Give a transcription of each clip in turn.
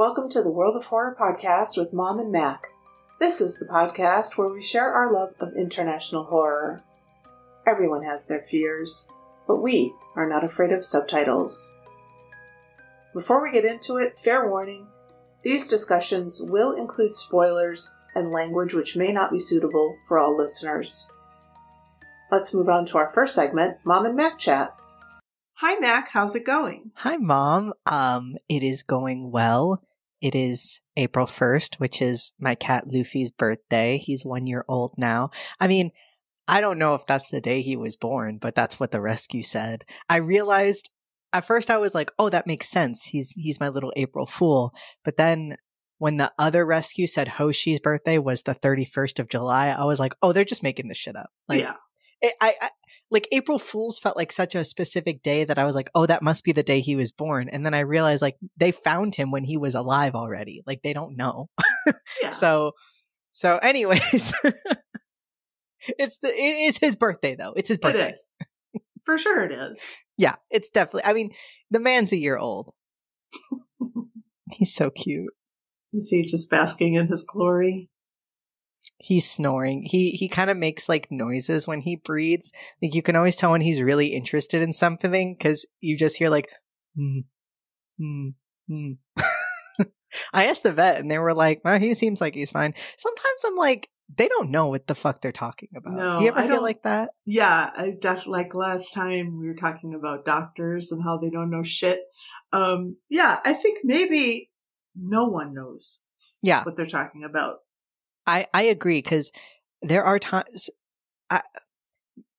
Welcome to the World of Horror podcast with Mom and Mac. This is the podcast where we share our love of international horror. Everyone has their fears, but we are not afraid of subtitles. Before we get into it, fair warning these discussions will include spoilers and language which may not be suitable for all listeners. Let's move on to our first segment, Mom and Mac Chat. Hi Mac, how's it going? Hi mom. Um it is going well. It is April 1st, which is my cat Luffy's birthday. He's 1 year old now. I mean, I don't know if that's the day he was born, but that's what the rescue said. I realized at first I was like, "Oh, that makes sense. He's he's my little April fool." But then when the other rescue said Hoshi's birthday was the 31st of July, I was like, "Oh, they're just making this shit up." Like, yeah. it, I, I like April Fools felt like such a specific day that I was like, oh, that must be the day he was born. And then I realized like they found him when he was alive already. Like they don't know. Yeah. so, so anyways, it's the, it is his birthday though. It's his birthday. is. For sure it is. Yeah, it's definitely, I mean, the man's a year old. He's so cute. Is he just basking in his glory? He's snoring. He he kind of makes like noises when he breathes. Like you can always tell when he's really interested in something because you just hear like, mm, mm, mm. I asked the vet and they were like, well, he seems like he's fine. Sometimes I'm like, they don't know what the fuck they're talking about. No, Do you ever I feel like that? Yeah, I def like last time we were talking about doctors and how they don't know shit. Um, yeah, I think maybe no one knows Yeah, what they're talking about. I I agree because there are times. I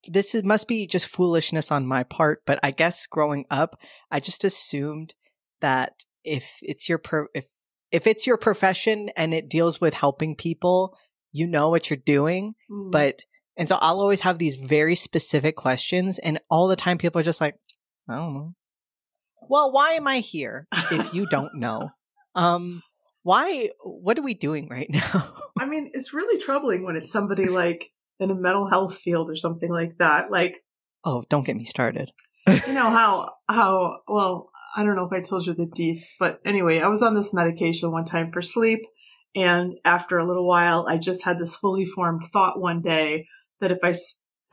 this is, must be just foolishness on my part, but I guess growing up, I just assumed that if it's your pro- if if it's your profession and it deals with helping people, you know what you're doing. Mm. But and so I'll always have these very specific questions, and all the time people are just like, I don't know. Well, why am I here if you don't know? Um, why? What are we doing right now? I mean, it's really troubling when it's somebody like in a mental health field or something like that. Like, oh, don't get me started. you know how how well I don't know if I told you the deets, but anyway, I was on this medication one time for sleep, and after a little while, I just had this fully formed thought one day that if i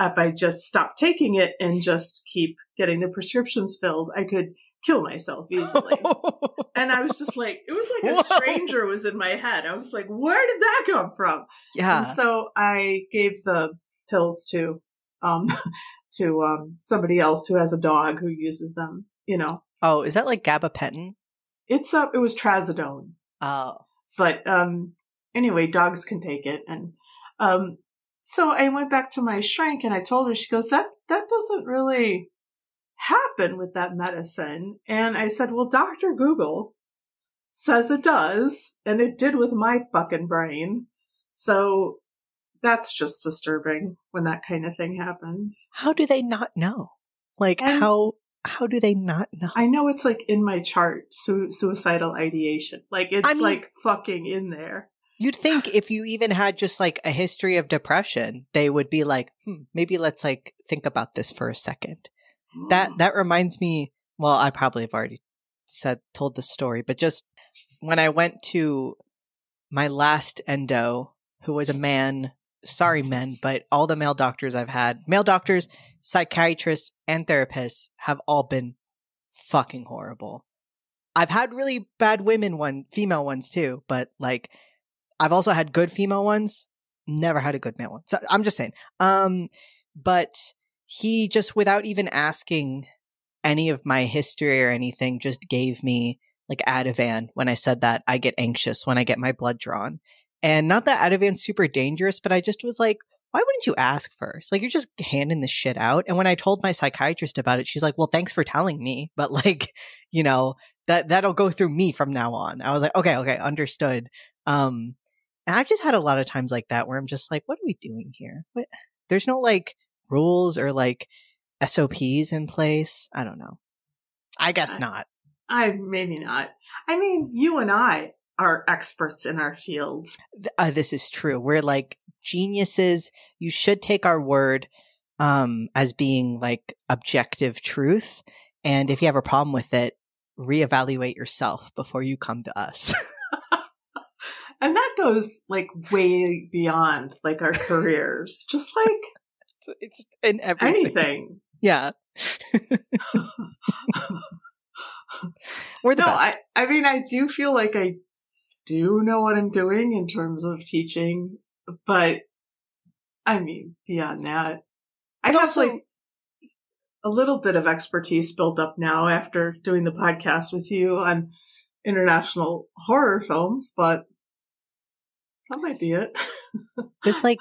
if I just stopped taking it and just keep getting the prescriptions filled, I could kill myself easily. and I was just like, it was like a Whoa. stranger was in my head. I was like, where did that come from? yeah. And so I gave the pills to um to um somebody else who has a dog who uses them, you know. Oh, is that like gabapentin? It's uh it was trazodone. Oh, But um anyway, dogs can take it and um so I went back to my shrink and I told her she goes that that doesn't really happen with that medicine. And I said, "Well, Dr. Google says it does, and it did with my fucking brain." So that's just disturbing when that kind of thing happens. how do they not know? Like And- how how do they not know? I know it's like in my chart, su- suicidal ideation. Like it's I mean- like fucking in there. You'd think if you even had just like a history of depression, they would be like, hmm, maybe let's like think about this for a second. That that reminds me. Well, I probably have already said told the story, but just when I went to my last endo, who was a man. Sorry, men, but all the male doctors I've had, male doctors, psychiatrists, and therapists have all been fucking horrible. I've had really bad women one, female ones too, but like I've also had good female ones. Never had a good male one. So I'm just saying. Um, but he just without even asking any of my history or anything, just gave me like Ativan. When I said that, I get anxious when I get my blood drawn, and not that Ativan's super dangerous, but I just was like, why wouldn't you ask first? Like you're just handing this shit out. And when I told my psychiatrist about it, she's like, "Well, thanks for telling me, but like, you know, that that'll go through me from now on." I was like, "Okay, okay, understood." Um, and I've just had a lot of times like that where I'm just like, "What are we doing here? What? There's no like rules or like SOPs in place. I don't know. I guess I- not. I maybe not. I mean, you and I are experts in our field. Uh, this is true. We're like geniuses. You should take our word um, as being like objective truth. And if you have a problem with it, reevaluate yourself before you come to us. and that goes like way beyond like our careers, just like it's, it's in everything. anything. Yeah. We're the no, best. I, I mean, I do feel like I do know what I'm doing in terms of teaching, but I mean, beyond that, I have also- like a little bit of expertise built up now after doing the podcast with you on international horror films, but that might be it. it's like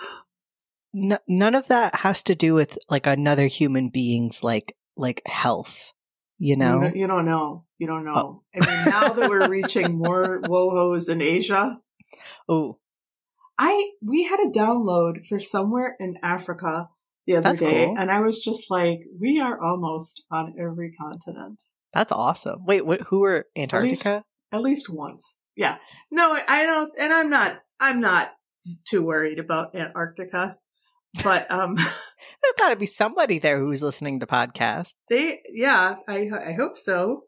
n- none of that has to do with like another human being's like like health. You know? you, you don't know. You don't oh. know. I mean, now that we're reaching more wohos in Asia, Oh, I we had a download for somewhere in Africa the other That's day, cool. and I was just like, we are almost on every continent, that's awesome. Wait, what, who are Antarctica? at least once. Yeah, no, I don't, and I'm not. I'm not too worried about Antarctica, but um, There's got to be somebody there who's listening to podcasts. they, yeah, I I hope so.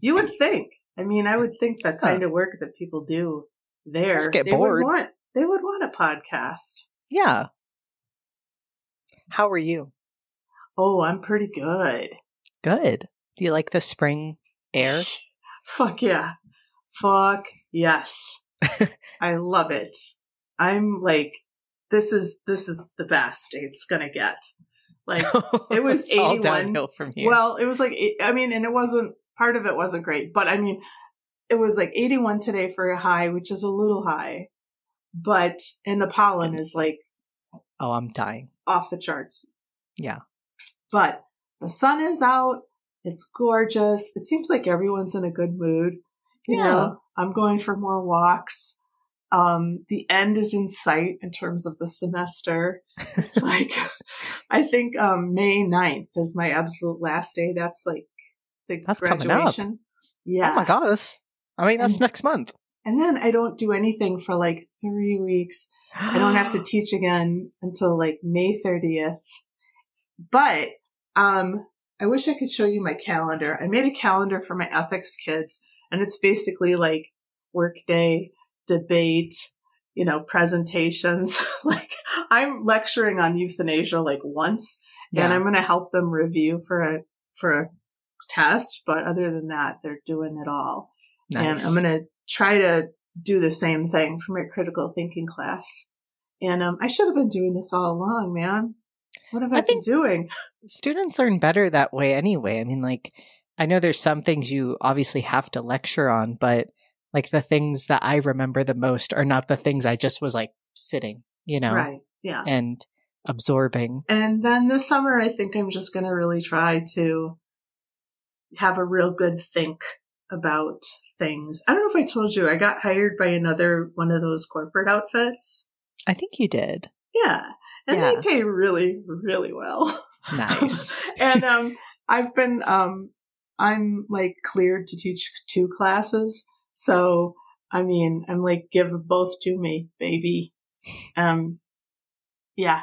You would think. I mean, I would think the Huh. kind of work that people do there, Just get they bored. would want. They would want a podcast. Yeah. How are you? Oh, I'm pretty good. Good. Do you like the spring air? Fuck yeah. Fuck yes. I love it. I'm like, this is, this is the best it's gonna get. Like, It was It's all 81. downhill from here. well, it was like, I mean, and it wasn't, part of it wasn't great, but I mean, it was like 81 today for a high, which is a little high, but, and the pollen is like oh, I'm dying. off the charts. Yeah. But the sun is out. It's gorgeous. It seems like everyone's in a good mood. You Yeah. know, I'm going for more walks. Um, the end is in sight in terms of the semester. It's like, I think, um, May 9th is my absolute last day. That's like the That's coming up. graduation. Yeah. Oh my gosh. I mean, that's And- next month. And then I don't do anything for like three weeks. I don't have to teach again until like May 30th. But um I wish I could show you my calendar. I made a calendar for my ethics kids and it's basically like workday, debate, you know, presentations. like I'm lecturing on euthanasia like once and I'm going to help them review for a for a test, but other than that, they're doing it all and I'm going to try to do the same thing for my critical thinking class. And um, I should have been doing this all along, man. What have I, I been doing? Students learn better that way anyway. I mean, like, I know there's some things you obviously have to lecture on, but like the things that I remember the most are not the things I just was like sitting, you know, Right. Yeah. and absorbing. And then this summer, I think I'm just going to really try to have a real good think about things. I don't know if I told you, I got hired by another one of those corporate outfits. I think you did. Yeah. And Yeah. they pay really, really well. Nice. and um I've been um I'm like cleared to teach two classes. So I mean I'm like give both to me, baby. Um yeah.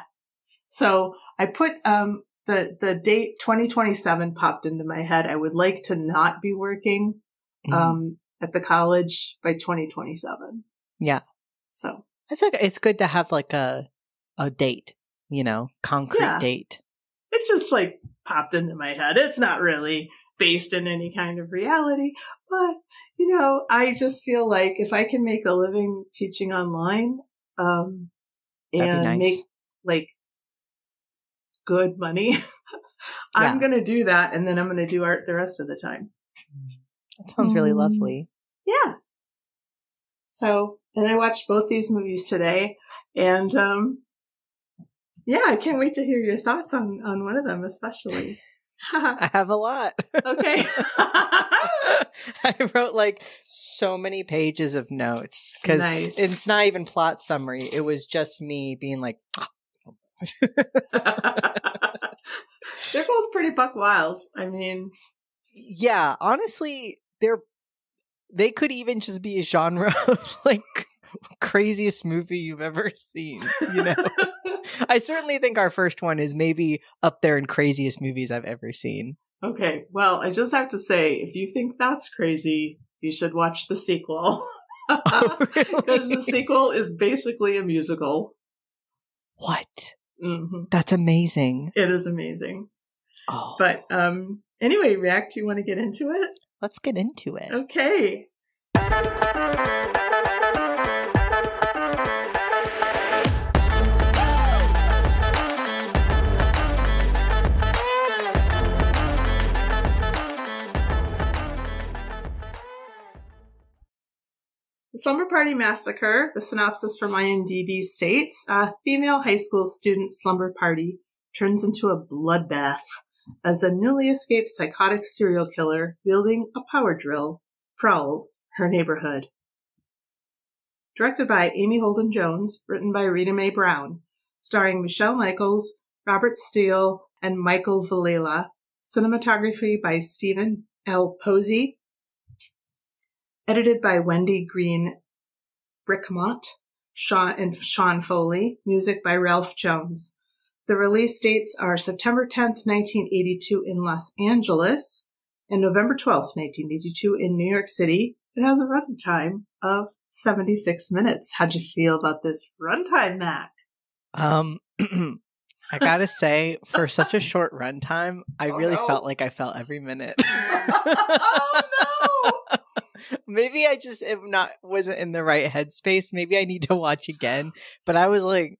So I put um the the date 2027 popped into my head. I would like to not be working Mhm. um at the college by 2027. Yeah. So it's like it's good to have like a a date, you know, concrete Yeah. date. it just like popped into my head. It's not really based in any kind of reality, but you know, I just feel like if I can make a living teaching online, um, and nice. make like good money, I'm Yeah. gonna do that, and then I'm gonna do art the rest of the time. That sounds really Mm. lovely. Yeah. So, and I watched both these movies today, and um, yeah, I can't wait to hear your thoughts on on one of them, especially. I have a lot. okay. I wrote like so many pages of notes because nice. it's not even plot summary. It was just me being like, They're both pretty buck wild. I mean, yeah, honestly, they're they could even just be a genre of like craziest movie you've ever seen. You know, I certainly think our first one is maybe up there in craziest movies I've ever seen. Okay, well, I just have to say, if you think that's crazy, you should watch the sequel. Oh, Because really? the sequel is basically a musical. What? hmm That's amazing. It is amazing. Oh, But um, anyway, React, do you want to get into it? let's get into it. Okay. The Slumber Party Massacre, the synopsis from IMDb states, a female high school student slumber party turns into a bloodbath as a newly escaped psychotic serial killer wielding a power drill prowls her neighborhood. Directed by Amy Holden Jones, written by Rita Mae Brown, starring Michelle Michaels, Robert Steele, and Michael Villella. Cinematography by Stephen L. Posey. Edited by Wendy Greene Bricmont Sean, and Sean Foley. Music by Ralph Jones. The release dates are September 10th, 1982 in Los Angeles and November 12th, 1982 in New York City. It has a runtime of 76 minutes. How'd you feel about this runtime, Mac? Um, I gotta say, for such a short runtime, I Oh, really no. felt like I felt every minute. oh no! Maybe I just am not wasn't in the right headspace. Maybe I need to watch again. But I was like,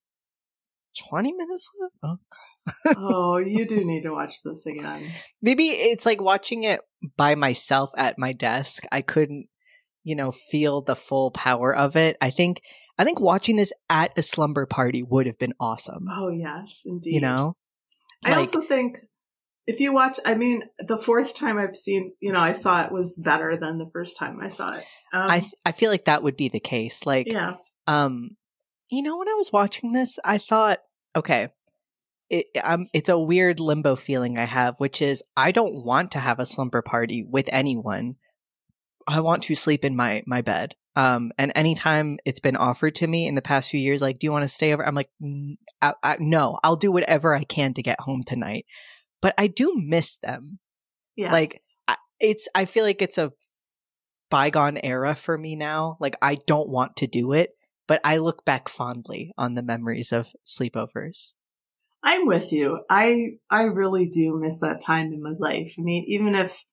twenty minutes left. Oh, Oh, you do need to watch this again. maybe it's like watching it by myself at my desk. I couldn't, you know, feel the full power of it. I think I think watching this at a slumber party would have been awesome. Oh yes, indeed. You know, I also think if you watch, I mean, the fourth time I've seen, you know, I saw it was better than the first time I saw it. Um, I I feel like that would be the case. Like, yeah, um, you know, when I was watching this, I thought, okay, it, um, it's a weird limbo feeling I have, which is I don't want to have a slumber party with anyone. I want to sleep in my my bed. Um, and anytime it's been offered to me in the past few years, like, do you want to stay over? I'm like, "N- I, I, no, I'll do whatever I can to get home tonight. But I do miss them. yes. like, It's, I feel like it's a bygone era for me now. Like, I don't want to do it, but I look back fondly on the memories of sleepovers. I'm with you. I I really do miss that time in my life. I mean, even if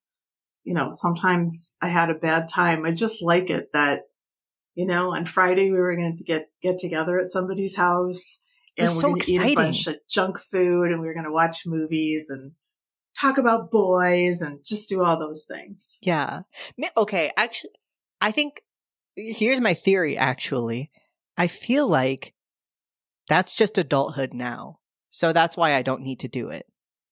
you know, sometimes I had a bad time, I just like it that you know, on Friday we were going to get get together at somebody's house and we're so going to eat a bunch of junk food and we were going to watch movies and talk about boys and just do all those things. Yeah. Okay. Actually, I think here's my theory. Actually, I feel like that's just adulthood now. So that's why I don't need to do it.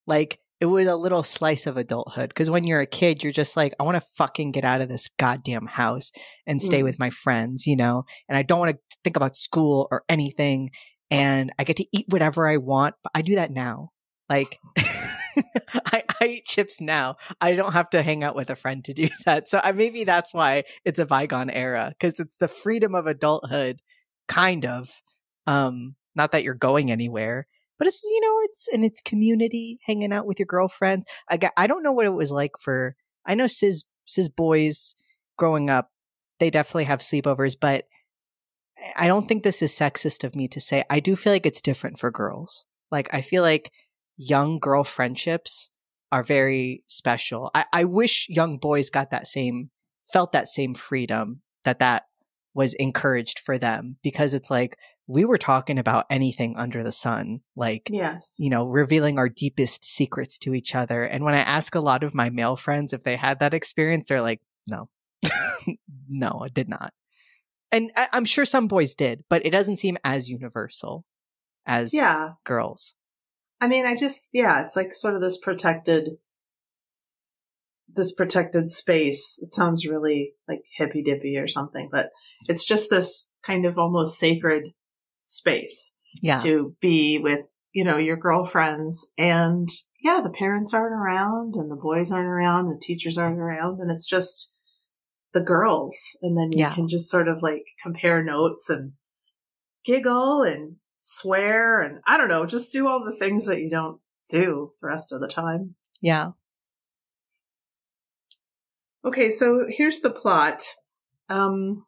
Like it was a little slice of adulthood because when you're a kid, you're just like, I want to fucking get out of this goddamn house and stay Mm. with my friends, you know, and I don't want to think about school or anything. And I get to eat whatever I want, but I do that now. Like, I, I eat chips now. I don't have to hang out with a friend to do that. So I, maybe that's why it's a bygone era because it's the freedom of adulthood, kind of. Um, not that you're going anywhere, but it's you know it's and it's community, hanging out with your girlfriends. I got, I don't know what it was like for. I know cis cis boys growing up, they definitely have sleepovers, but I don't think this is sexist of me to say. I do feel like it's different for girls. Like I feel like young girl friendships are very special. I, I wish young boys got that same, felt that same freedom that that was encouraged for them because it's like we were talking about anything under the sun, like, Yes. you know, revealing our deepest secrets to each other. And when I ask a lot of my male friends if they had that experience, they're like, no, no, I did not. And I, I'm sure some boys did, but it doesn't seem as universal as Yeah. girls. I mean, I just, yeah, it's like sort of this protected, this protected space. It sounds really like hippy dippy or something, but it's just this kind of almost sacred space Yeah. to be with, you know, your girlfriends. And yeah, the parents aren't around and the boys aren't around, the teachers aren't around, and it's just the girls. And then you Yeah. can just sort of like compare notes and giggle and swear and I don't know, just do all the things that you don't do the rest of the time. Yeah. Okay, so here's the plot. Um,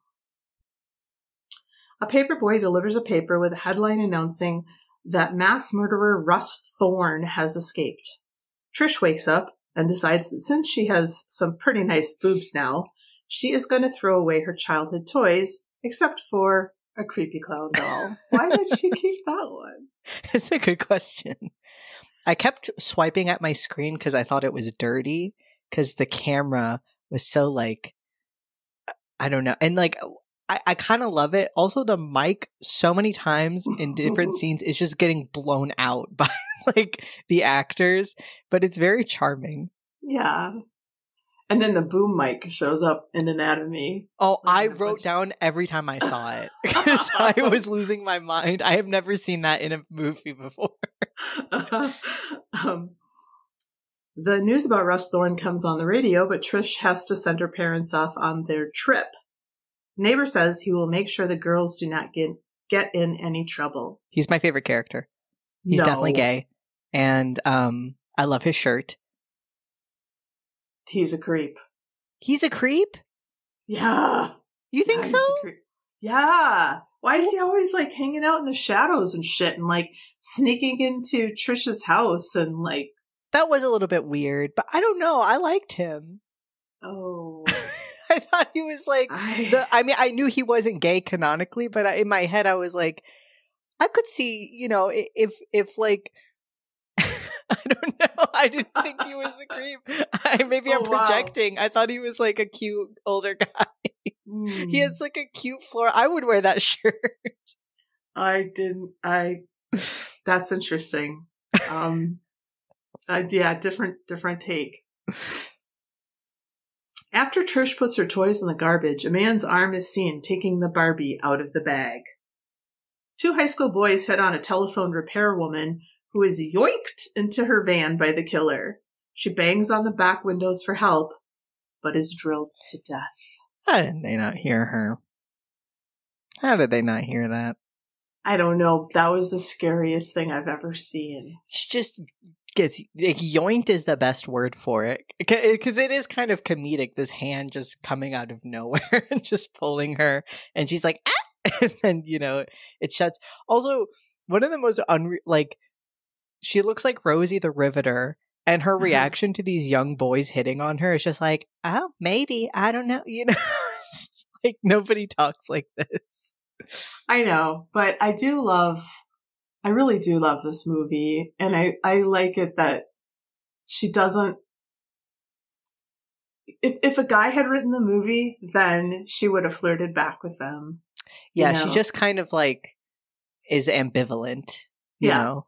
a paper boy delivers a paper with a headline announcing that mass murderer Russ Thorn has escaped. Trish wakes up and decides that since she has some pretty nice boobs now, she is going to throw away her childhood toys, except for a creepy clown doll. Why did she keep that one? It's a good question. I kept swiping at my screen because I thought it was dirty because the camera was so like, I don't know. And like, I, I kind of love it. Also, the mic so many times in different scenes is just getting blown out by like the actors, but it's very charming. Yeah. And then the boom mic shows up in Anatomy. Oh, I wrote down every time I saw it because I was losing my mind. I have never seen that in a movie before. um, the news about Russ Thorn comes on the radio, but Trish has to send her parents off on their trip. Neighbor says he will make sure the girls do not get get in any trouble. He's my favorite character. He's No. definitely gay, and um, I love his shirt. He's a creep. He's a creep. Yeah. You think Yeah, so? Yeah. Why is he always like hanging out in the shadows and shit and like sneaking into Trisha's house and like, That was a little bit weird, but I don't know. I liked him. oh, I thought he was like I, the. I mean, I knew he wasn't gay canonically, but I, in my head, I was like, I could see, you know, if if like. I don't know. I didn't think he was a creep. I, maybe I'm Oh, wow. projecting. I thought he was like a cute older guy. Mm. He has like a cute floor. I would wear that shirt. I didn't, I, that's interesting. Um, uh, yeah, different, different take. After Trish puts her toys in the garbage, a man's arm is seen taking the Barbie out of the bag. Two high school boys hit on a telephone repair woman who is yoinked into her van by the killer. She bangs on the back windows for help, but is drilled to death. How did they not hear her? How did they not hear that? I don't know. That was the scariest thing I've ever seen. She just gets like, yoinked is the best word for it because it is kind of comedic. This hand just coming out of nowhere and just pulling her, and she's like, ah! and then you know it shuts. Also, one of the most unre- like she looks like Rosie the Riveter. And her Mhm. reaction to these young boys hitting on her is just like, oh, maybe. I don't know. You know, like nobody talks like this. I know, but I do love, I really do love this movie. And I, I like it that she doesn't, if, if a guy had written the movie, then she would have flirted back with them. you Yeah, she just kind of like is ambivalent, you Yeah. know?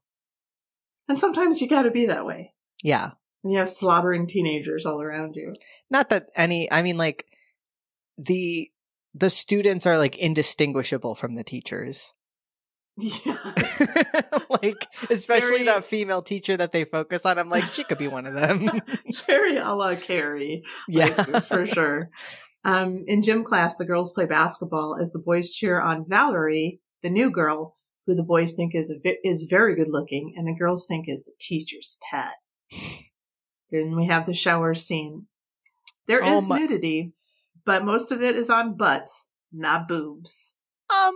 And sometimes you gotta be that way. Yeah. And you have slobbering teenagers all around you. Not that any I mean like the the students are like indistinguishable from the teachers. Yeah. like especially Very- that female teacher that they focus on. I'm like, she could be one of them. Very a la Carrie. yeah. like, for sure. Um, in gym class, the girls play basketball as the boys cheer on Valerie, the new girl, who the boys think is a, is very good looking, and the girls think is a teacher's pet. then we have the shower scene. There Oh is my- nudity, but most of it is on butts, not boobs. Um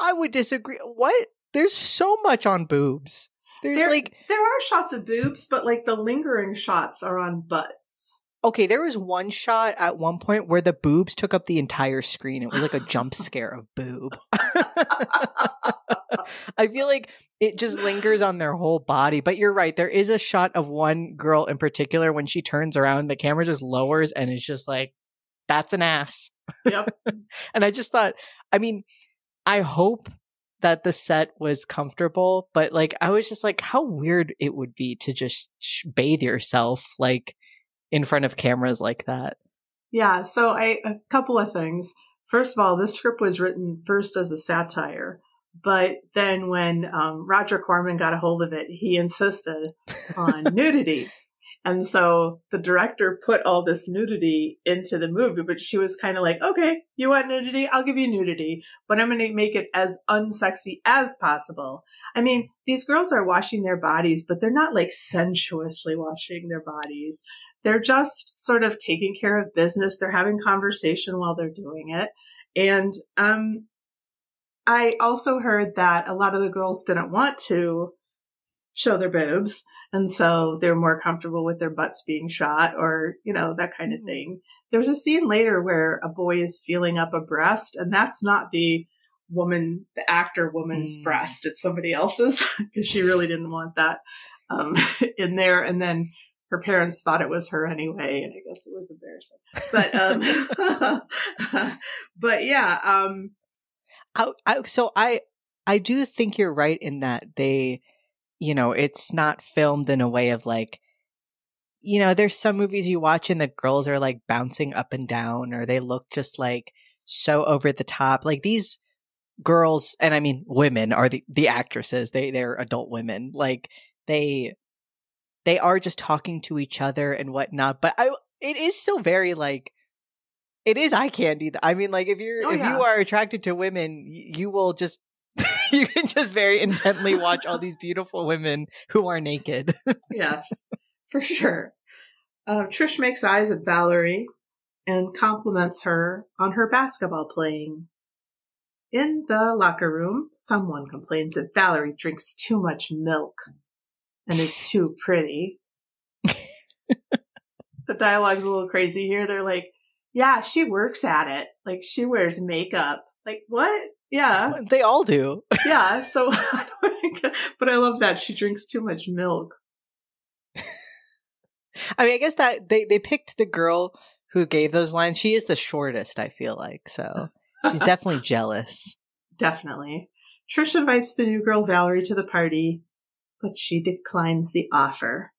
I would disagree. What? There's so much on boobs. There's There, like there are shots of boobs, but like the lingering shots are on butts. Okay, there was one shot at one point where the boobs took up the entire screen. It was like a jump scare of boob. I feel like it just lingers on their whole body. But you're right. There is a shot of one girl in particular when she turns around, the camera just lowers and it's just like, that's an ass. Yep. And I just thought, I mean, I hope that the set was comfortable, but like, I was just like, how weird it would be to just sh- bathe yourself like in front of cameras like that. Yeah, so I a couple of things. First of all, this script was written first as a satire, but then when um, Roger Corman got a hold of it, he insisted on nudity. And so the director put all this nudity into the movie, but she was kind of like, okay, you want nudity? I'll give you nudity, but I'm going to make it as unsexy as possible. I mean, these girls are washing their bodies, but they're not like sensuously washing their bodies. They're just sort of taking care of business. They're having conversation while they're doing it. And, um, I also heard that a lot of the girls didn't want to show their boobs. And so they're more comfortable with their butts being shot or, you know, that kind of mm-hmm. thing. There's a scene later where a boy is feeling up a breast and that's not the woman, the actor woman's mm. breast. It's somebody else's because she really didn't want that, um, in there. And then her parents thought it was her anyway. And I guess it was embarrassing, but, um, but yeah, um, I, I, so I, I do think you're right in that they, you know, it's not filmed in a way of like, you know, there's some movies you watch and the girls are like bouncing up and down or they look just like so over the top. Like these girls, and I mean women are the, the actresses. They, they're adult women. Like they, they are just talking to each other and whatnot. But I, it is still very like, it is eye candy. I mean, like if you're, oh, if yeah. you are attracted to women, you will just you can just very intently watch all these beautiful women who are naked. yes, for sure. Uh, Trish makes eyes at Valerie and compliments her on her basketball playing. In the locker room, someone complains that Valerie drinks too much milk and is too pretty. the dialogue's a little crazy here. They're like, yeah, she works at it. Like she wears makeup. Like what? Yeah. They all do. yeah. So, but I love that she drinks too much milk. I mean, I guess that they, they picked the girl who gave those lines. She is the shortest, I feel like. So she's definitely jealous. Definitely. Trish invites the new girl Valerie to the party, but she declines the offer.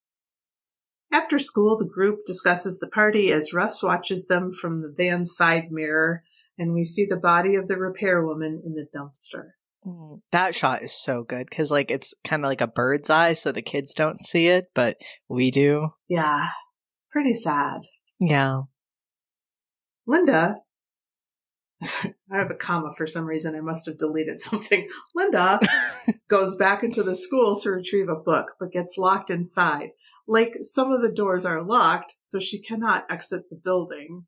After school, the group discusses the party as Russ watches them from the van's side mirror and we see the body of the repair woman in the dumpster. Mm, that shot is so good because, like, it's kind of like a bird's eye, so the kids don't see it, but we do. Yeah, pretty sad. Yeah. Linda, I have a comma for some reason. I must have deleted something. Linda goes back into the school to retrieve a book, but gets locked inside. Like some of the doors are locked, so she cannot exit the building.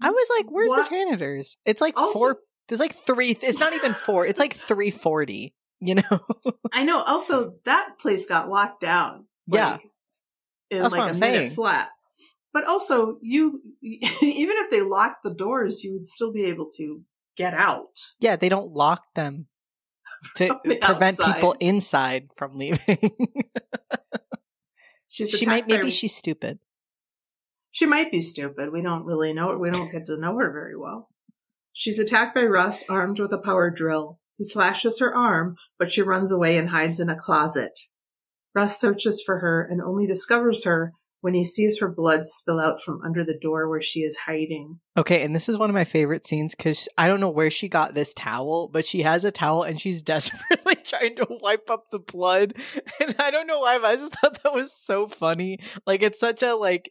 I was like, "Where's what? the janitors?" It's like also, four. There's like three. It's not even four. It's like three forty. You know. I know. Also, that place got locked down. Like, yeah. In That's like a saying. minute flat. But also, you even if they locked the doors, you would still be able to get out. Yeah, they don't lock them to prevent outside. people inside from leaving. she might maybe she's stupid. She might be stupid. We don't really know. her We don't get to know her very well. She's attacked by Russ, armed with a power drill. He slashes her arm, but she runs away and hides in a closet. Russ searches for her and only discovers her when he sees her blood spill out from under the door where she is hiding. Okay, and this is one of my favorite scenes because I don't know where she got this towel, but she has a towel and she's desperately trying to wipe up the blood. And I don't know why, but I just thought that was so funny. Like, it's such a, like,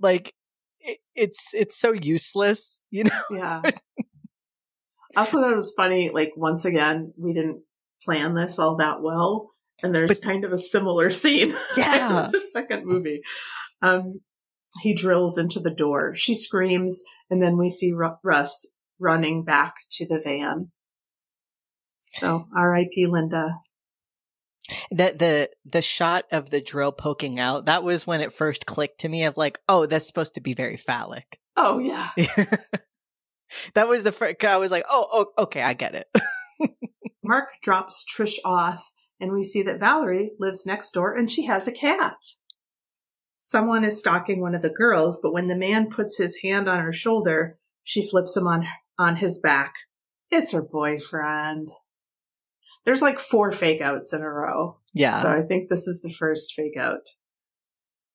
like it, it's it's so useless, you know. Yeah. I also thought it was funny. Like once again, we didn't plan this all that well, and there's but, kind of a similar scene. Yeah, the second movie. Um, he drills into the door. She screams, and then we see Russ running back to the van. So, R.I.P. Linda the the the shot of the drill poking out that was when it first clicked to me of like oh that's supposed to be very phallic oh yeah that was the first i was like oh, oh okay i get it mark drops trish off and we see that valerie lives next door and she has a cat someone is stalking one of the girls but when the man puts his hand on her shoulder she flips him on on his back it's her boyfriend there's like four fake outs in a row. Yeah. So I think this is the first fake out.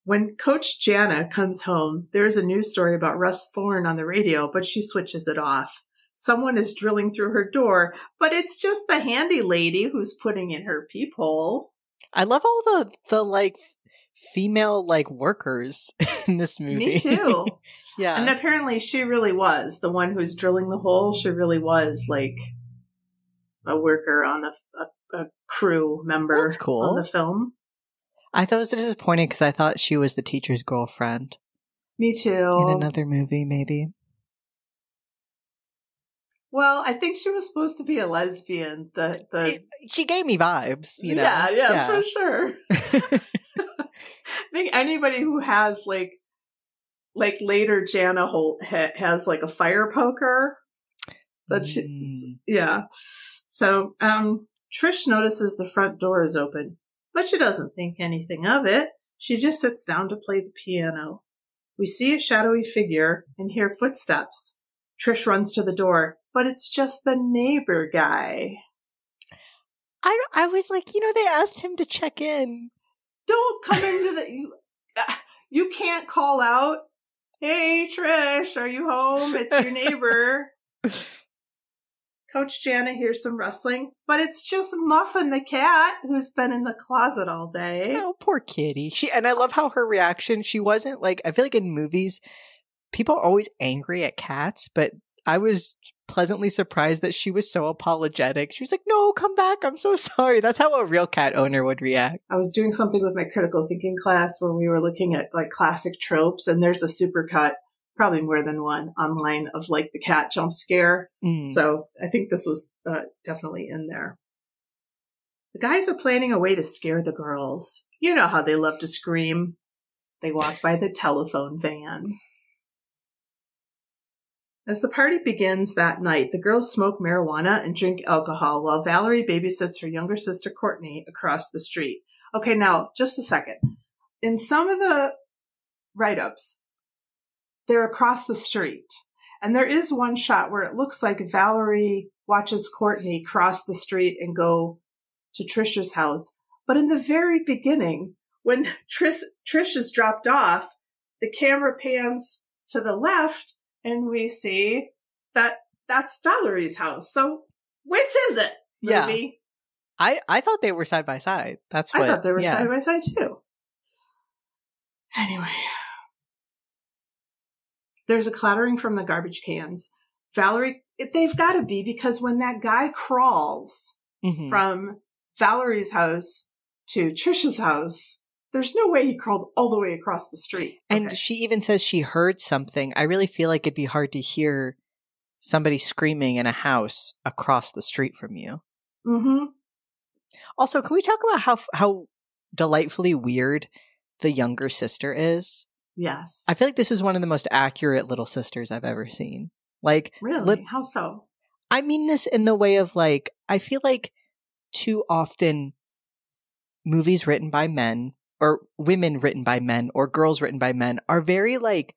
When Coach Jana comes home, there's a news story about Russ Thorn on the radio, but she switches it off. Someone is drilling through her door, but it's just the handy lady who's putting in her peephole. I love all the the like female like workers in this movie. Me too. yeah. And apparently she really was the one who's drilling the hole. She really was like a worker on a, a, a crew member That's cool. on the film. I thought it was disappointing because I thought she was the teacher's girlfriend Me too. in another movie, maybe. Well, I think she was supposed to be a lesbian. The the she gave me vibes, you know. yeah, yeah, for sure. I think anybody who has like like later Jana Holt ha- has like a fire poker that she's Mm. yeah. So um Trish notices the front door is open, but she doesn't think anything of it. She just sits down to play the piano. We see a shadowy figure and hear footsteps. Trish runs to the door, but it's just the neighbor guy. I I was like, you know, they asked him to check in. Don't come into the you, ah, you can't call out, "Hey Trish, are you home? It's your neighbor." Coach Jana hears some rustling, but it's just Muffin the cat who's been in the closet all day. Oh, poor kitty. She and I love how her reaction. She wasn't like I feel like in movies, people are always angry at cats, but I was pleasantly surprised that she was so apologetic. She was like, "No, come back. I'm so sorry." That's how a real cat owner would react. I was doing something with my critical thinking class where we were looking at like classic tropes, and there's a supercut, probably more than one online of like the cat jump scare. Mm. So I think this was uh, definitely in there. The guys are planning a way to scare the girls. You know how they love to scream. They walk by the telephone van. As the party begins that night, the girls smoke marijuana and drink alcohol while Valerie babysits her younger sister Courtney across the street. Okay, now, just a second. In some of the write ups, they're across the street. And there is one shot where it looks like Valerie watches Courtney cross the street and go to Trisha's house. But in the very beginning, when Trish, Trish is dropped off, the camera pans to the left and we see that that's Valerie's house. So which is it? Yeah. I I thought they were side by side. That's what I thought they were yeah. side by side too. Anyway, there's a clattering from the garbage cans. Valerie, they've got to be because when that guy crawls Mhm. from Valerie's house to Trisha's house, there's no way he crawled all the way across the street. And Okay. she even says she heard something. I really feel like it'd be hard to hear somebody screaming in a house across the street from you. Mhm. Also, can we talk about how how delightfully weird the younger sister is? Yes. I feel like this is one of the most accurate little sisters I've ever seen. Like, really? lit- How so? I mean this in the way of like, I feel like too often movies written by men or women written by men or girls written by men are very like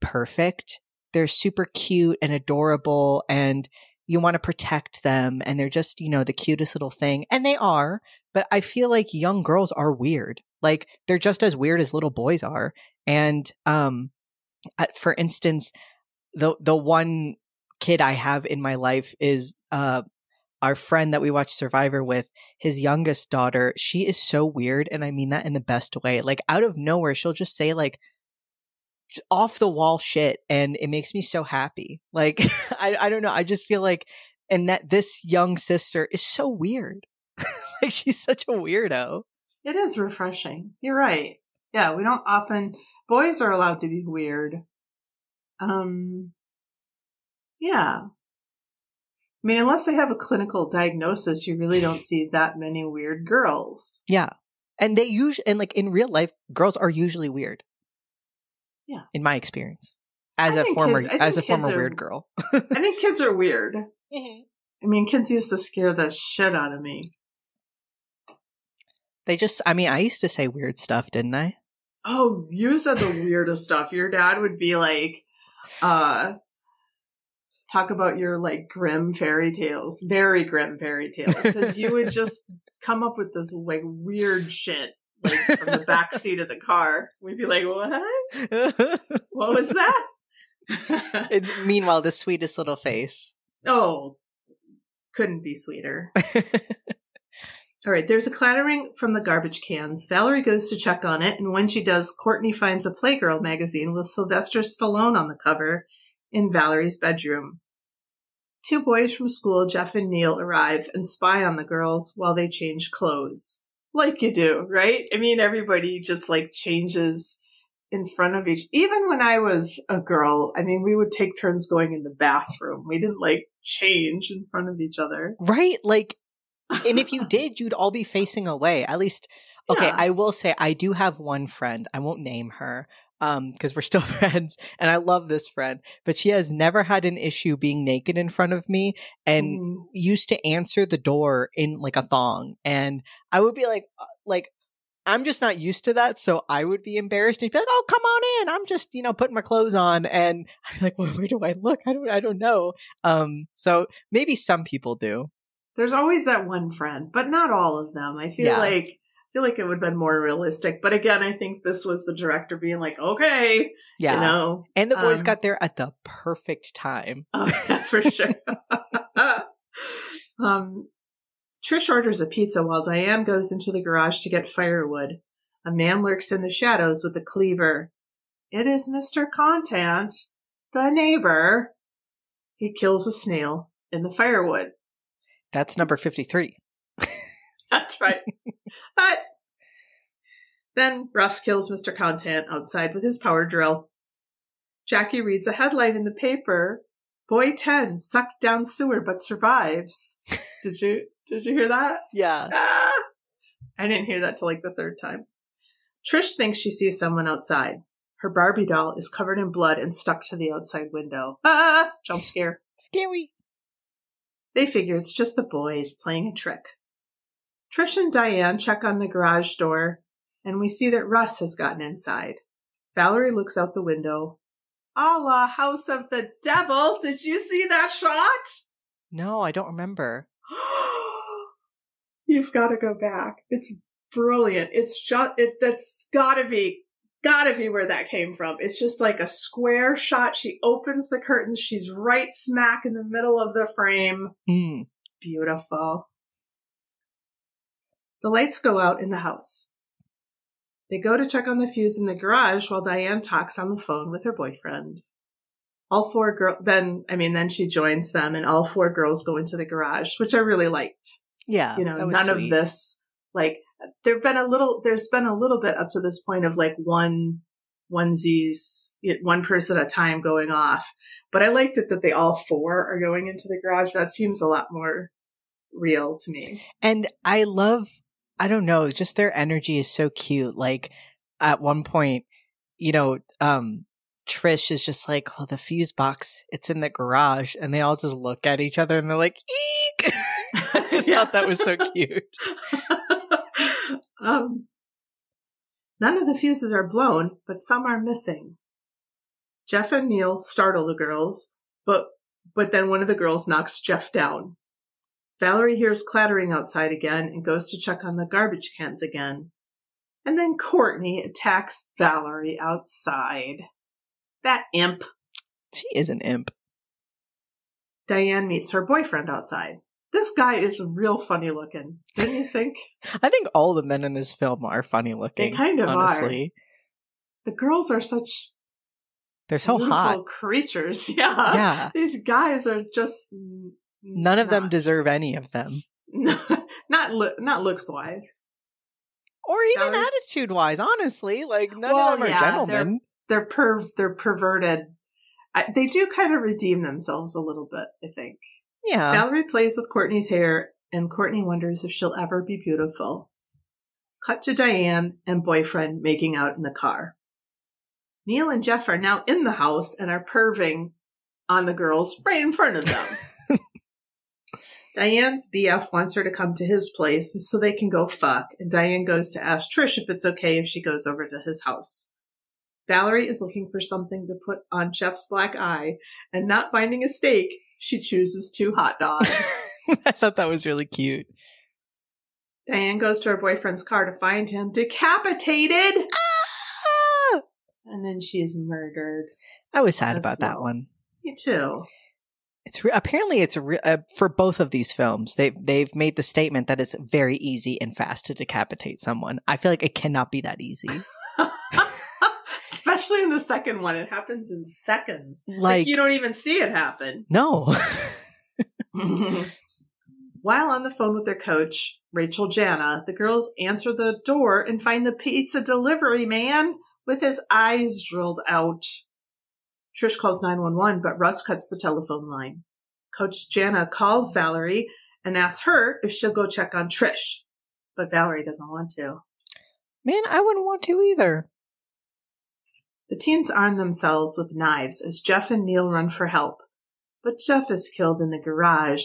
perfect. They're super cute and adorable and you want to protect them and they're just, you know, the cutest little thing. And they are, but I feel like young girls are weird. Like they're just as weird as little boys are. And um uh, for instance, the the one kid I have in my life is uh our friend that we watch Survivor with, his youngest daughter, she is so weird and I mean that in the best way. Like out of nowhere she'll just say like off the wall shit and it makes me so happy. Like I I don't know, I just feel like and that this young sister is so weird. like she's such a weirdo. It is refreshing. You're right. Yeah, we don't often boys are allowed to be weird. Um yeah. I mean, unless they have a clinical diagnosis, you really don't see that many weird girls. Yeah. And they usually and like in real life, girls are usually weird. Yeah. In my experience. As I a former kids- as a former are- weird girl. I think kids are weird. I mean, kids used to scare the shit out of me. They just I mean, I used to say weird stuff, didn't I? Oh, you said the weirdest stuff. Your dad would be like, uh, talk about your like grim fairy tales, very grim fairy tales, because you would just come up with this like weird shit like from the back seat of the car. We'd be like, what? What was that? Meanwhile, the sweetest little face. oh, couldn't be sweeter. All right, there's a clattering from the garbage cans. Valerie goes to check on it, and when she does, Courtney finds a Playgirl magazine with Sylvester Stallone on the cover in Valerie's bedroom. Two boys from school, Jeff and Neil, arrive and spy on the girls while they change clothes. Like you do, right? I mean, everybody just like changes in front of each. Even when I was a girl, I mean, we would take turns going in the bathroom. We didn't like change in front of each other. Right? Like, and if you did, you'd all be facing away. At least, okay, Yeah. I will say I do have one friend. I won't name her um because we're still friends and I love this friend, but she has never had an issue being naked in front of me and Mm. used to answer the door in like a thong and I would be like uh, like I'm just not used to that, so I would be embarrassed and be like, "Oh, come on in! I'm just, you know, putting my clothes on." And I'm like, "Well, where do I look? I don't, I don't know." Um, so maybe some people do. There's always that one friend, but not all of them. I feel Yeah. like feel like it would have been more realistic. But again, I think this was the director being like, okay, Yeah, you know, and the boys um, got there at the perfect time. Oh, yeah, for sure. um, Trish orders a pizza while Diane goes into the garage to get firewood. A man lurks in the shadows with a cleaver. It is Mr. Contant, the neighbor. He kills a snail in the firewood. That's number fifty-three. That's right. but then Russ kills Mr. Contant outside with his power drill. Jackie reads a headline in the paper. Boy 10 sucked down sewer but survives. Did you did you hear that? Yeah, Ah! I didn't hear that till like the third time. Trish thinks she sees someone outside. Her Barbie doll is covered in blood and stuck to the outside window. Ah! Jump scare. scary. They figure it's just the boys playing a trick. Trish and Diane check on the garage door, and we see that Russ has gotten inside. Valerie looks out the window. A la House of the Devil. Did you see that shot? No, I don't remember. You've got to go back. It's brilliant. It's shot. it. That's gotta be gotta be where that came from. It's just like a square shot. She opens the curtains. She's right smack in the middle of the frame. Hmm. Beautiful. The lights go out in the house. They go to check on the fuse in the garage while Diane talks on the phone with her boyfriend. All four girl then I mean then she joins them and all four girls go into the garage, which I really liked. Yeah, You know, none sweet. of this like there've been a little there's been a little bit up to this point of like one onesies one person at a time going off. But I liked it that they all four are going into the garage. That seems a lot more real to me. And I love, I don't know, just their energy is so cute. Like at one point, you know, um, Trish is just like, well, the fuse box, it's in the garage. And they all just look at each other and they're like, eek. I just Yeah. thought that was so cute. um, none of the fuses are blown, but some are missing. Jeff and Neil startle the girls, but but then one of the girls knocks Jeff down. Valerie hears clattering outside again and goes to check on the garbage cans again. And then Courtney attacks Valerie outside. That imp. She is an imp. Diane meets her boyfriend outside. This guy is real funny looking, didn't you think? I think all the men in this film are funny looking. They kind of are. the girls are such They're so hot. creatures. Yeah. Yeah. These guys are just None of them deserve any of them. not lo- not looks wise. Or even Valerie? attitude wise, honestly. Like, none Well, of them are yeah, gentlemen. They're per they're perverted. I, they do kind of redeem themselves a little bit, I think. Yeah. Valerie plays with Courtney's hair, and Courtney wonders if she'll ever be beautiful. Cut to Diane and boyfriend making out in the car. Neil and Jeff are now in the house and are perving on the girls right in front of them. Diane's BF wants her to come to his place so they can go fuck, and Diane goes to ask Trish if it's okay if she goes over to his house. Valerie is looking for something to put on Jeff's black eye, and not finding a steak, she chooses two hot dogs. I thought that was really cute. Diane goes to her boyfriend's car to find him decapitated, Ah! and then she is murdered. I was sad As about that one. Me too. It's re- apparently it's re- uh, for both of these films. They've they've made the statement that it's very easy and fast to decapitate someone. I feel like it cannot be that easy. Especially in the second one, it happens in seconds. Like, Like- you don't even see it happen. No. While on the phone with their coach, Rachel Jana, the girls answer the door and find the pizza delivery man with his eyes drilled out. Trish calls 911, but Russ cuts the telephone line. Coach Jana calls Valerie and asks her if she'll go check on Trish, but Valerie doesn't want to. Man, I wouldn't want to either. The teens arm themselves with knives as Jeff and Neil run for help. But Jeff is killed in the garage,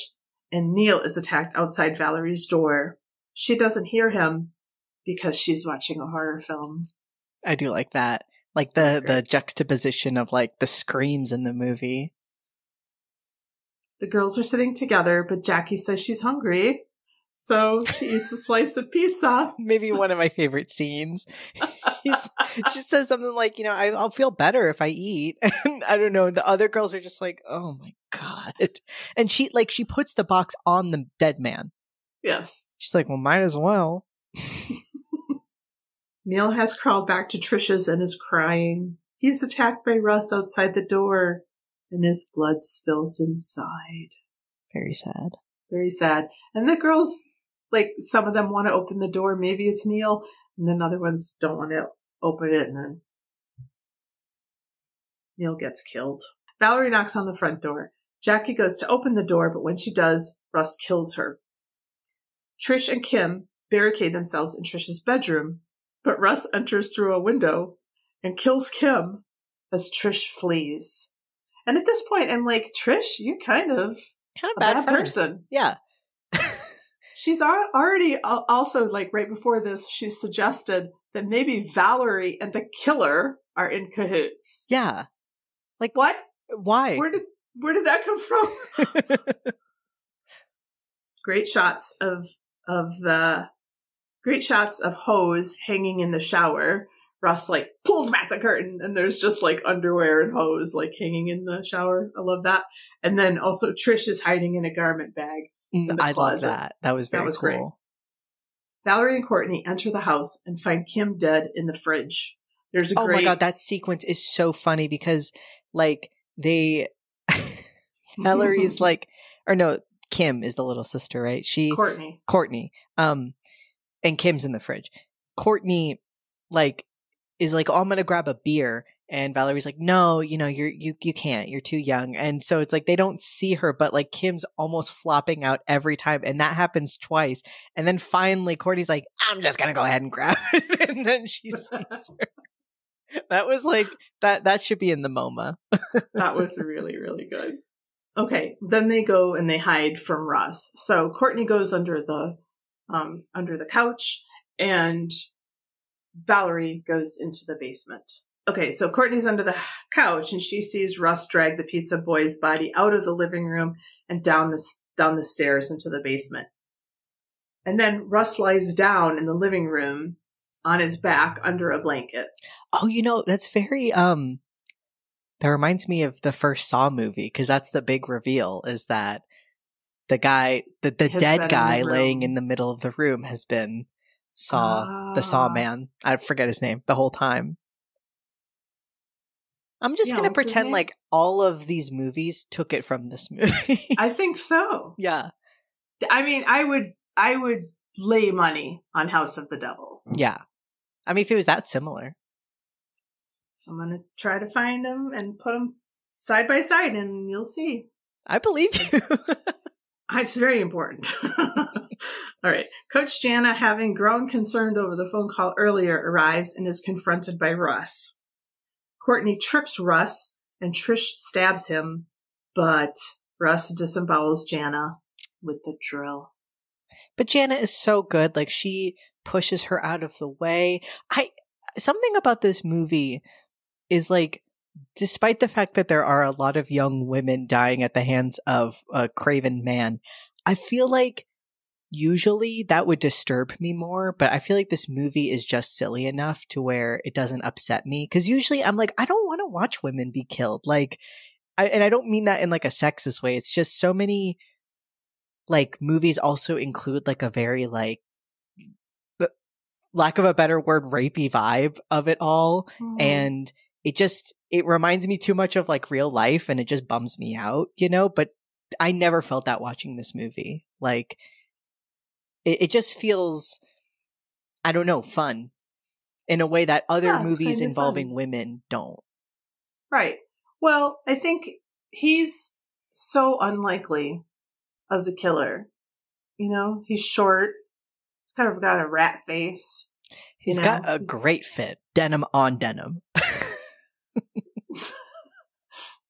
and Neil is attacked outside Valerie's door. She doesn't hear him because she's watching a horror film. I do like that. Like the the juxtaposition of like the screams in the movie. The girls are sitting together, but Jackie says she's hungry. So she eats a slice of pizza. Maybe one of my favorite scenes. She says something like, you know, I, I'll feel better if I eat. And I don't know. The other girls are just like, oh my god. And she like she puts the box on the dead man. Yes. She's like, well, might as well. Neil has crawled back to Trisha's and is crying. He's attacked by Russ outside the door, and his blood spills inside. Very sad. Very sad. And the girls, like, some of them want to open the door. Maybe it's Neil, and then other ones don't want to open it, and then Neil gets killed. Valerie knocks on the front door. Jackie goes to open the door, but when she does, Russ kills her. Trish and Kim barricade themselves in Trish's bedroom, but Russ enters through a window and kills Kim as Trish flees. And at this point, I'm like, Trish, you're kind of Kind of bad, bad person. Yeah. She's already also like right before this, she suggested that maybe Valerie and the killer are in cahoots. Yeah. Like What? why? Where did where did that come from? great shots of of the great shots of hose hanging in the shower. Russ like pulls back the curtain and there's just like underwear and hose like hanging in the shower. I love that. And then also Trish is hiding in a garment bag. Mm, I love that. That was very That was cool. great. Valerie and Courtney enter the house and find Kim dead in the fridge. There's a Oh great my god, that sequence is so funny because like they Valerie's like or no, Kim is the little sister, right? She Courtney. Courtney. Um and Kim's in the fridge. Courtney like is like, "Oh, I'm to grab a beer." And Valerie's like, "No, you know, you're you you can't. You're too young." And so it's like they don't see her, but like Kim's almost flopping out every time, and that happens twice. And then finally Courtney's like, "I'm just to go ahead and grab it." and then she sees her. That was like that that should be in the MoMA. That was really, really good. Okay, then they go and they hide from Russ. So Courtney goes under the um under the couch and Valerie goes into the basement. Okay, so Courtney's under the couch and she sees Russ drag the pizza boy's body out of the living room and down the down the stairs into the basement. And then Russ lies down in the living room on his back under a blanket. Oh, you know, that's very um that reminds me of the first Saw movie because that's the big reveal is that the guy the, the dead in the guy laying in the middle of the room has been Saw the Saw Ah. man. I forget his name the whole time. I'm just Yeah, gonna pretend like all of these movies took it from this movie. I think so. yeah. I mean, I would, I would lay money on House of the Devil. Yeah. I mean if it was that similar. I'm gonna try to find them and put them side by side, and you'll see. I believe you. It's very important. All right. Coach Jana, having grown concerned over the phone call earlier, arrives and is confronted by Russ. Courtney trips Russ and Trish stabs him, but Russ disembowels Jana with the drill. But Jana is so good. Like she pushes her out of the way. I something about this movie is like despite the fact that there are a lot of young women dying at the hands of a craven man, I feel like usually that would disturb me more, but I feel like this movie is just silly enough to where it doesn't upset me cuz usually I'm like I don't want to watch women be killed. Like I, and I don't mean that in like a sexist way. It's just so many like movies also include like a very like the lack of a better word rapey vibe of it all Mhm. and it just it reminds me too much of like real life and it just bums me out you know but i never felt that watching this movie like it, it just feels i don't know fun in a way that other Yeah, movies involving fun. women don't Right. Well, I think he's so unlikely as a killer. You know, he's short. He's kind of got a rat face. He's You got a great fit denim on denim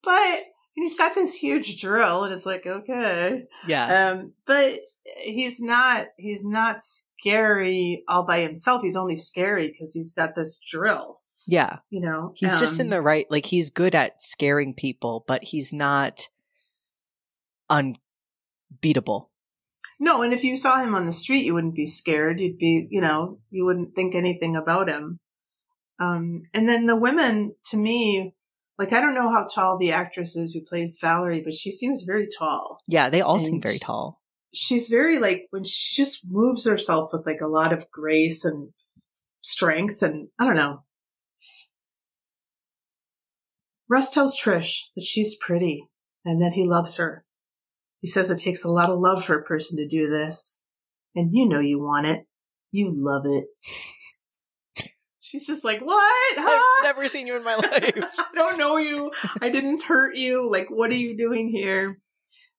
But he's got this huge drill and it's like, okay. yeah Um, but he's not he's not scary all by himself. He's only scary because he's got this drill, yeah you know. he's just in Um, the right like he's good at scaring people but he's not unbeatable No, and if you saw him on the street, you wouldn't be scared. You'd be, you know, you wouldn't think anything about him. Um, and then the women, to me, like I don't know how tall the actress is who plays Valerie, but she seems very tall. yeah they all seem very tall She's very like when she just moves herself with like a lot of grace and strength, and I don't know. Russ tells Trish that she's pretty and that he loves her. He says it takes a lot of love for a person to do this. And you know you want it. You love it. She's just like, what? i've never seen you in my life I don't know you. I didn't hurt you. Like, what are you doing here?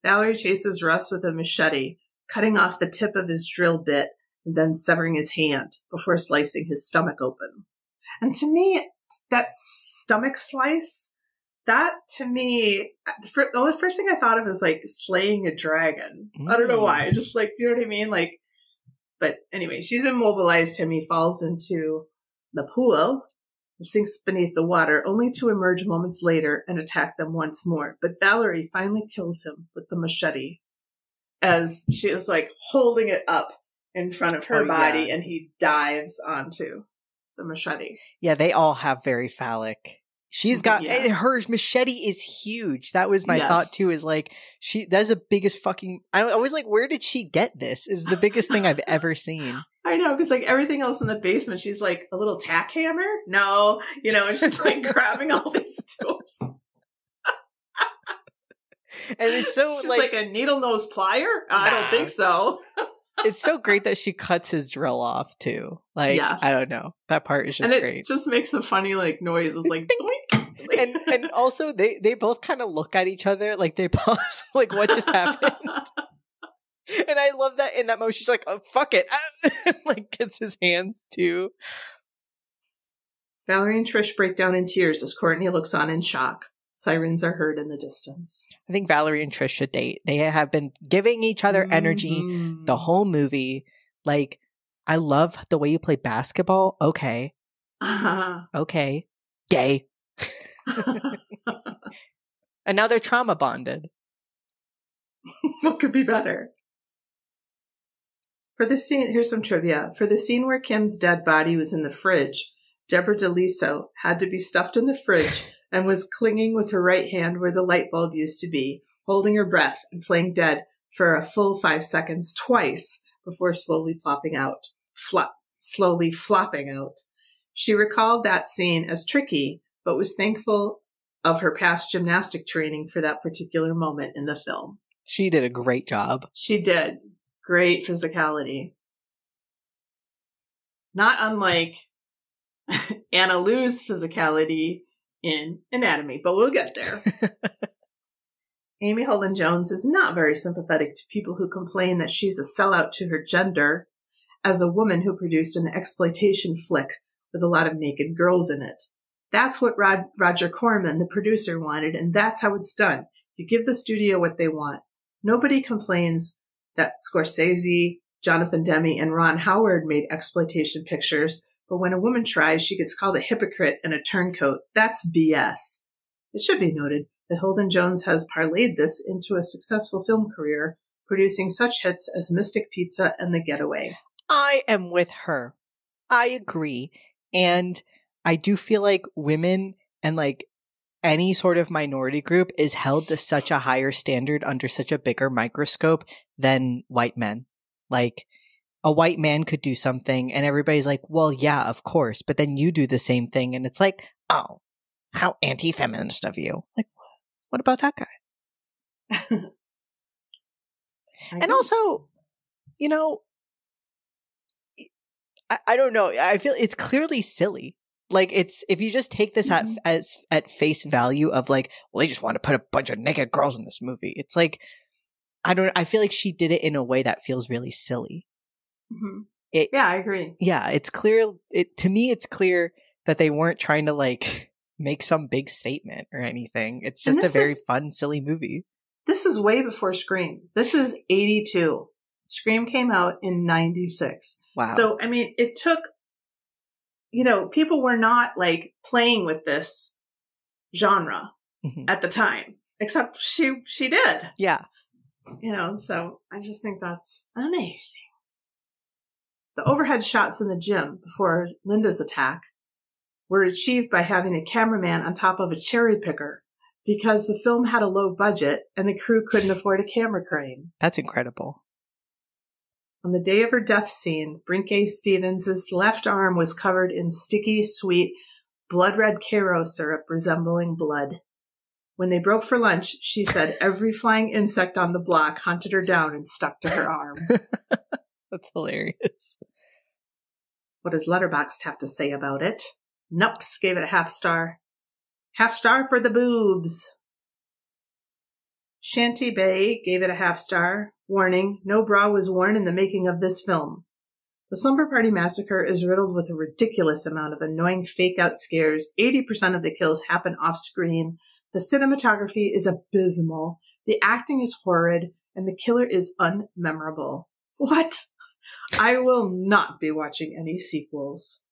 Valerie chases Russ with a machete, cutting off the tip of his drill bit and then severing his hand before slicing his stomach open. And to me, that stomach slice, that to me, the first thing I thought of was like slaying a dragon. I don't know Mm. why. Just like, you know what I mean? Like, but anyway, she's immobilized him. He falls into the pool and sinks beneath the water, only to emerge moments later and attack them once more. But Valerie finally kills him with the machete as she is like holding it up in front of her Oh, body yeah. and he dives onto the machete. Yeah, they all have very phallic. She's got Yeah. and her machete is huge. That was my Yes. thought too. Is like she that's the biggest fucking. I, I was like, where did she get this? Is the biggest thing I've ever seen. I know, because like everything else in the basement, she's like a little tack hammer. No, you know, and she's like grabbing all these tools. And it's so she's like, like, a needle nose plier. I don't think so. it's so great that she cuts his drill off too. Like Yes. I don't know, that part is just and it great. just makes a funny like noise. It was. Like- and and also they they both kind of look at each other like they pause like what just happened and i love that in that moment she's like oh fuck it. Like gets his hands too. Valerie and Trish break down in tears as Courtney looks on in shock. Sirens are heard in the distance. i think valerie and trish should date. They have been giving each other energy Mhm. the whole movie. Like i love the way you play basketball. Okay. Okay. Gay. And now they're trauma bonded. What could be better? For the scene, here's some trivia. For the scene where Kim's dead body was in the fridge, Deborah DeLiso had to be stuffed in the fridge and was clinging with her right hand where the light bulb used to be, holding her breath and playing dead for a full five seconds twice before slowly flopping out. Flop, slowly flopping out. She recalled that scene as tricky, but was thankful of her past gymnastic training for that particular moment in the film. she did a great job She did. Great physicality. Not unlike Anna Lou's physicality in Anatomy, but we'll get there. Amy Holden Jones is not very sympathetic to people who complain that she's a sellout to her gender as a woman who produced an exploitation flick with a lot of naked girls in it. That's what Rod- Roger Corman, the producer, wanted, and that's how it's done. You give the studio what they want. Nobody complains that Scorsese, Jonathan Demme, and Ron Howard made exploitation pictures, but when a woman tries, she gets called a hypocrite and a turncoat. That's BS. It should be noted that Holden Jones has parlayed this into a successful film career, producing such hits as Mystic Pizza and The Getaway. I am with her. I agree. And I do feel like women and like any sort of minority group is held to such a higher standard under such a bigger microscope than white men. Like a white man could do something and everybody's like, well, yeah, of course. But then you do the same thing and it's like, oh, how anti feminist of you. Like, what about that guy? and also, you know, I, I don't know. I feel it's clearly silly. Like it's if you just take this at as at face value of like, well, they just want to put a bunch of naked girls in this movie. It's like I don't. I feel like she did it in a way that feels really silly. Mhm. It- yeah, I agree. Yeah, it's clear. It to me, it's clear that they weren't trying to like make some big statement or anything. It's just a very is- fun, silly movie. This is way before Scream. This is 82. Scream came out in 96. Wow. So, I mean, it took, you know, people were not like playing with this genre Mhm. at the time, except she, she did, yeah, you know, so I just think that's amazing. The overhead shots in the gym before Linda's attack were achieved by having a cameraman on top of a cherry picker because the film had a low budget and the crew couldn't afford a camera crane. that's incredible. On the day of her death scene, Brinke Stevens' left arm was covered in sticky, sweet, blood red Karo syrup resembling blood. When they broke for lunch, she said every flying insect on the block hunted her down and stuck to her arm. That's hilarious. What does Letterboxd have to say about it? Nups gave it a half star. Half star for the boobs. Shanty Bay gave it a half star. Warning, no bra was worn in the making of this film. The Slumber Party Massacre is riddled with a ridiculous amount of annoying fake out scares. 80% of the kills happen off screen. The cinematography is abysmal. The acting is horrid and the killer is unmemorable. What? I will not be watching any sequels.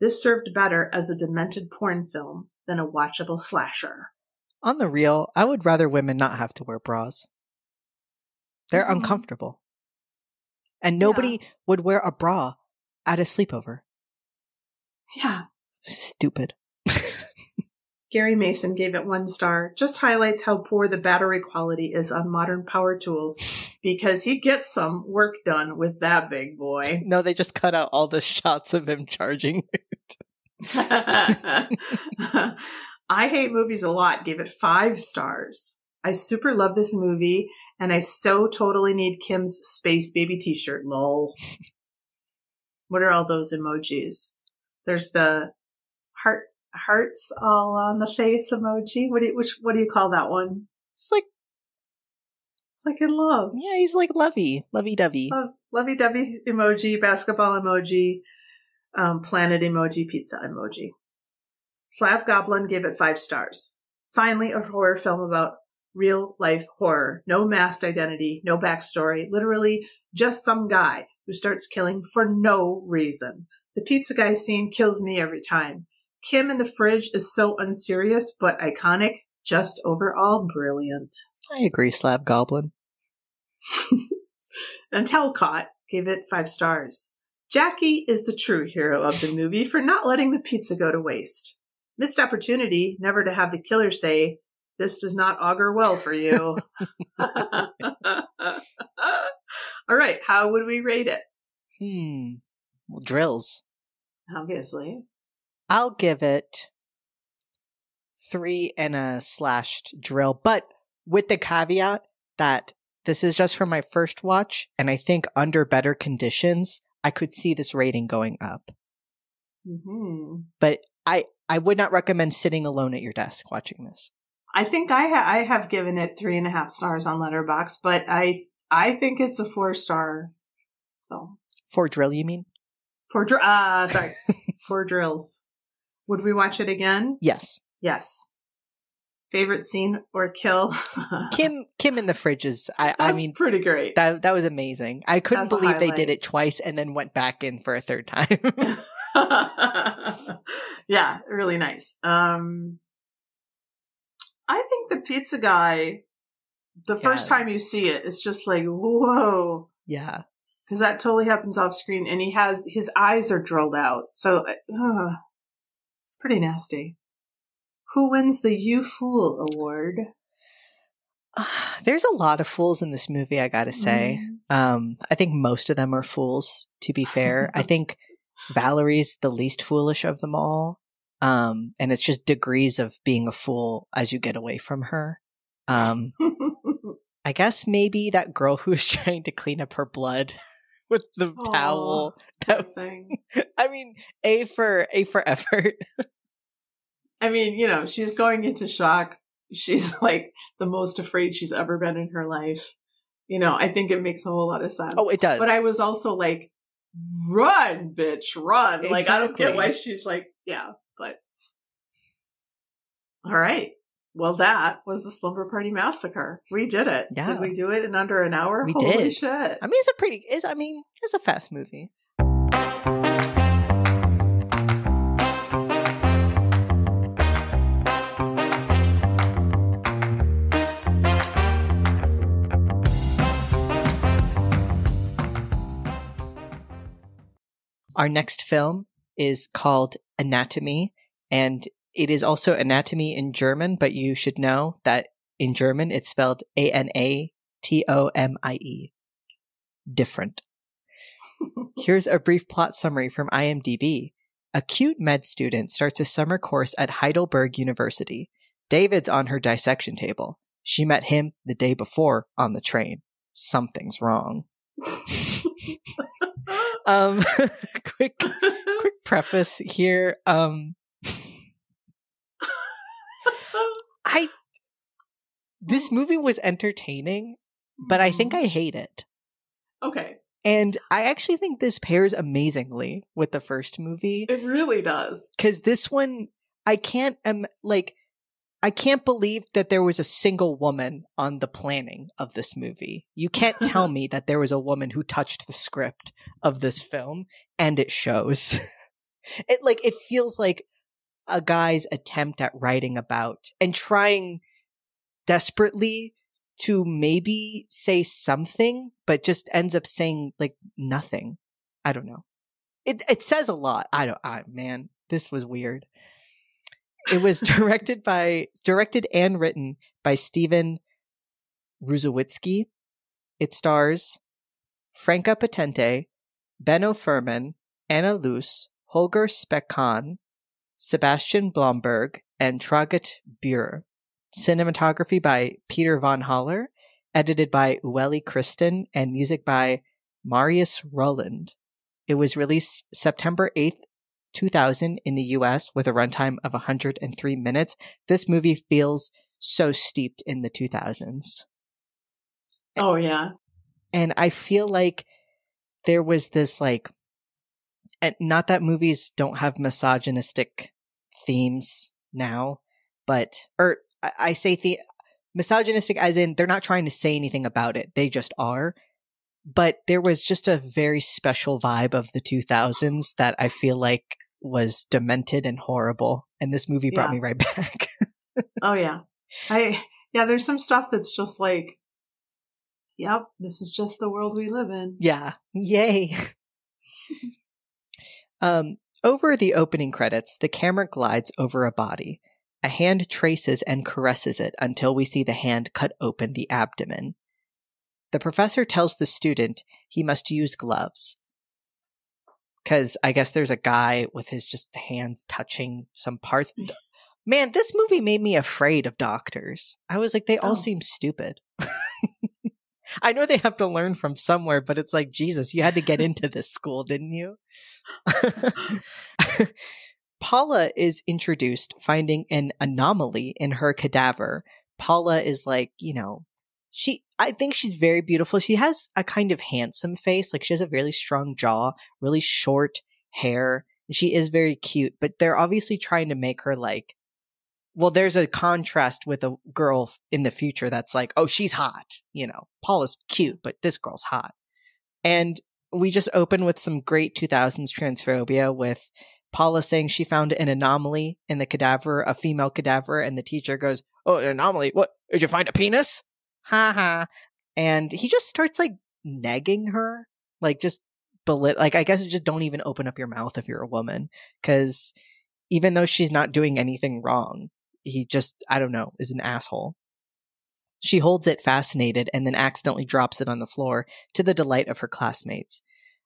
This served better as a demented porn film than a watchable slasher. On the real, I would rather women not have to wear bras. They're Mhm. uncomfortable. And nobody would wear a bra at a sleepover. Yeah. Stupid. Gary Mason gave it one star. Just highlights how poor the battery quality is on modern power tools because he gets some work done with that big boy. No, they just cut out all the shots of him charging. I hate movies a lot. Gave it five stars. I super love this movie and I so totally need Kim's space baby t-shirt. Lol. what are all those emojis? There's the heart hearts all on the face emoji. What do you, which what do you call that one? It's like, It's like in love. yeah, he's like lovey, lovey dovey. Love, lovey dovey emoji, basketball emoji, um, planet emoji, pizza emoji. Slav Goblin gave it five stars. Finally, a horror film about real life horror. No masked identity, no backstory. Literally, just some guy who starts killing for no reason. The pizza guy scene kills me every time. Kim in the fridge is so unserious but iconic. Just overall brilliant. I agree, Slab Goblin. and Telcott gave it five stars. Jackie is the true hero of the movie for not letting the pizza go to waste. Missed opportunity never to have the killer say, This does not augur well for you. All right, how would we rate it? Hmm. Well, drills. Obviously. I'll give it three and a slashed drill, but with the caveat that this is just for my first watch, and I think under better conditions, I could see this rating going up. hmm But I, I would not recommend sitting alone at your desk watching this. I think I, ha- I have given it three and a half stars on Letterboxd, but I I think it's a four star film. For drill, you mean? For dr- uh sorry, for drills. Would we watch it again? Yes. Yes. Favorite scene or kill? Kim, Kim in the fridge is. I, That's I mean, pretty great. that that was amazing. I couldn't That's believe they did it twice and then went back in for a third time. yeah, really nice. Um, I think the pizza guy, the first time you see it, it's just like whoa, yeah. because that totally happens off screen, and he has his eyes are drilled out, so uh, it's pretty nasty. Who wins the You Fool Award? There's a lot of fools in this movie, I gotta say. Mm. Um, I think most of them are fools, to be fair. I think Valerie's the least foolish of them all. Um, and it's just degrees of being a fool as you get away from her. Um, I guess maybe that girl who was trying to clean up her blood with the Aw, towel. That thing. I mean, A for A for effort. I mean, you know, she's going into shock. She's like the most afraid she's ever been in her life. You know, I think it makes a whole lot of sense. Oh, it does. But I was also like, run, bitch, run. Like, I don't get why she's like, yeah, but. All right. Well, that was the Slumber Party Massacre. We did it. Yeah. Did we do it in under an hour? We Holy did. shit. I mean, it's a pretty. Is I mean, it's a fast movie. Our next film is called Anatomy, and it is also Anatomy in German, but you should know that in German it's spelled A N A T O M I E. Different. Here's a brief plot summary from IMDb. A cute med student starts a summer course at Heidelberg University. David's on her dissection table. She met him the day before on the train. Something's wrong. Um, quick, quick preface here. Um, I this movie was entertaining, but I think I hate it. Okay. And I actually think this pairs amazingly with the first movie It really does. because this one, I can't, um, like, I can't believe that there was a single woman on the planning of this movie. You can't tell me that there was a woman who touched the script of this film, and it shows. it like it feels like a guy's attempt at writing about and trying desperately to maybe say something, but just ends up saying like nothing. I don't know. It it says a lot. I don't. I man, this was weird. It was directed by directed and written by Steven Ruzowitzky. It stars Franka Potente, Benno Fürmann, Anna Loos, Holger Speckhahn, Sebastian Blomberg, and Traugott Buhre. Cinematography by Peter Von Haller, edited by Ueli Christen, and music by Marius Ruhland. It was released September 8th, 2000 in the US with a runtime of 103 minutes. This movie feels so steeped in the 2000s. Oh, yeah. And I feel like there was this like and not that movies don't have misogynistic themes now, but or I, I say the misogynistic as in they're not trying to say anything about it. They just are. But there was just a very special vibe of the 2000s that I feel like was demented and horrible. And this movie brought Yeah. me right back. Oh, yeah. I, yeah, there's some stuff that's just like, yep, this is just the world we live in. Yeah. Yay. um, over the opening credits, the camera glides over a body. A hand traces and caresses it until we see the hand cut open the abdomen. The professor tells the student he must use gloves. Because I guess there's a guy with his just hands touching some parts. Mm. Man, this movie made me afraid of doctors. I was like, they all Oh. seem stupid. I know they have to learn from somewhere, but it's like, Jesus, you had to get into this school, didn't you? Paula is introduced finding an anomaly in her cadaver. Paula is like, you know, she, I think she's very beautiful. She has a kind of handsome face. Like she has a really strong jaw, really short hair. She is very cute, but they're obviously trying to make her like, well, there's a contrast with a girl in the future that's like, oh, she's hot. You know, Paula's cute, but this girl's hot. And we just open with some great 2000s transphobia with Paula saying she found an anomaly in the cadaver, a female cadaver, and the teacher goes, Oh, an anomaly? What? Did you find a penis? Ha ha. And he just starts like negging her, like just belit like I guess just don't even open up your mouth if you're a woman. Cause even though she's not doing anything wrong, he just, I don't know, is an asshole. She holds it fascinated and then accidentally drops it on the floor to the delight of her classmates.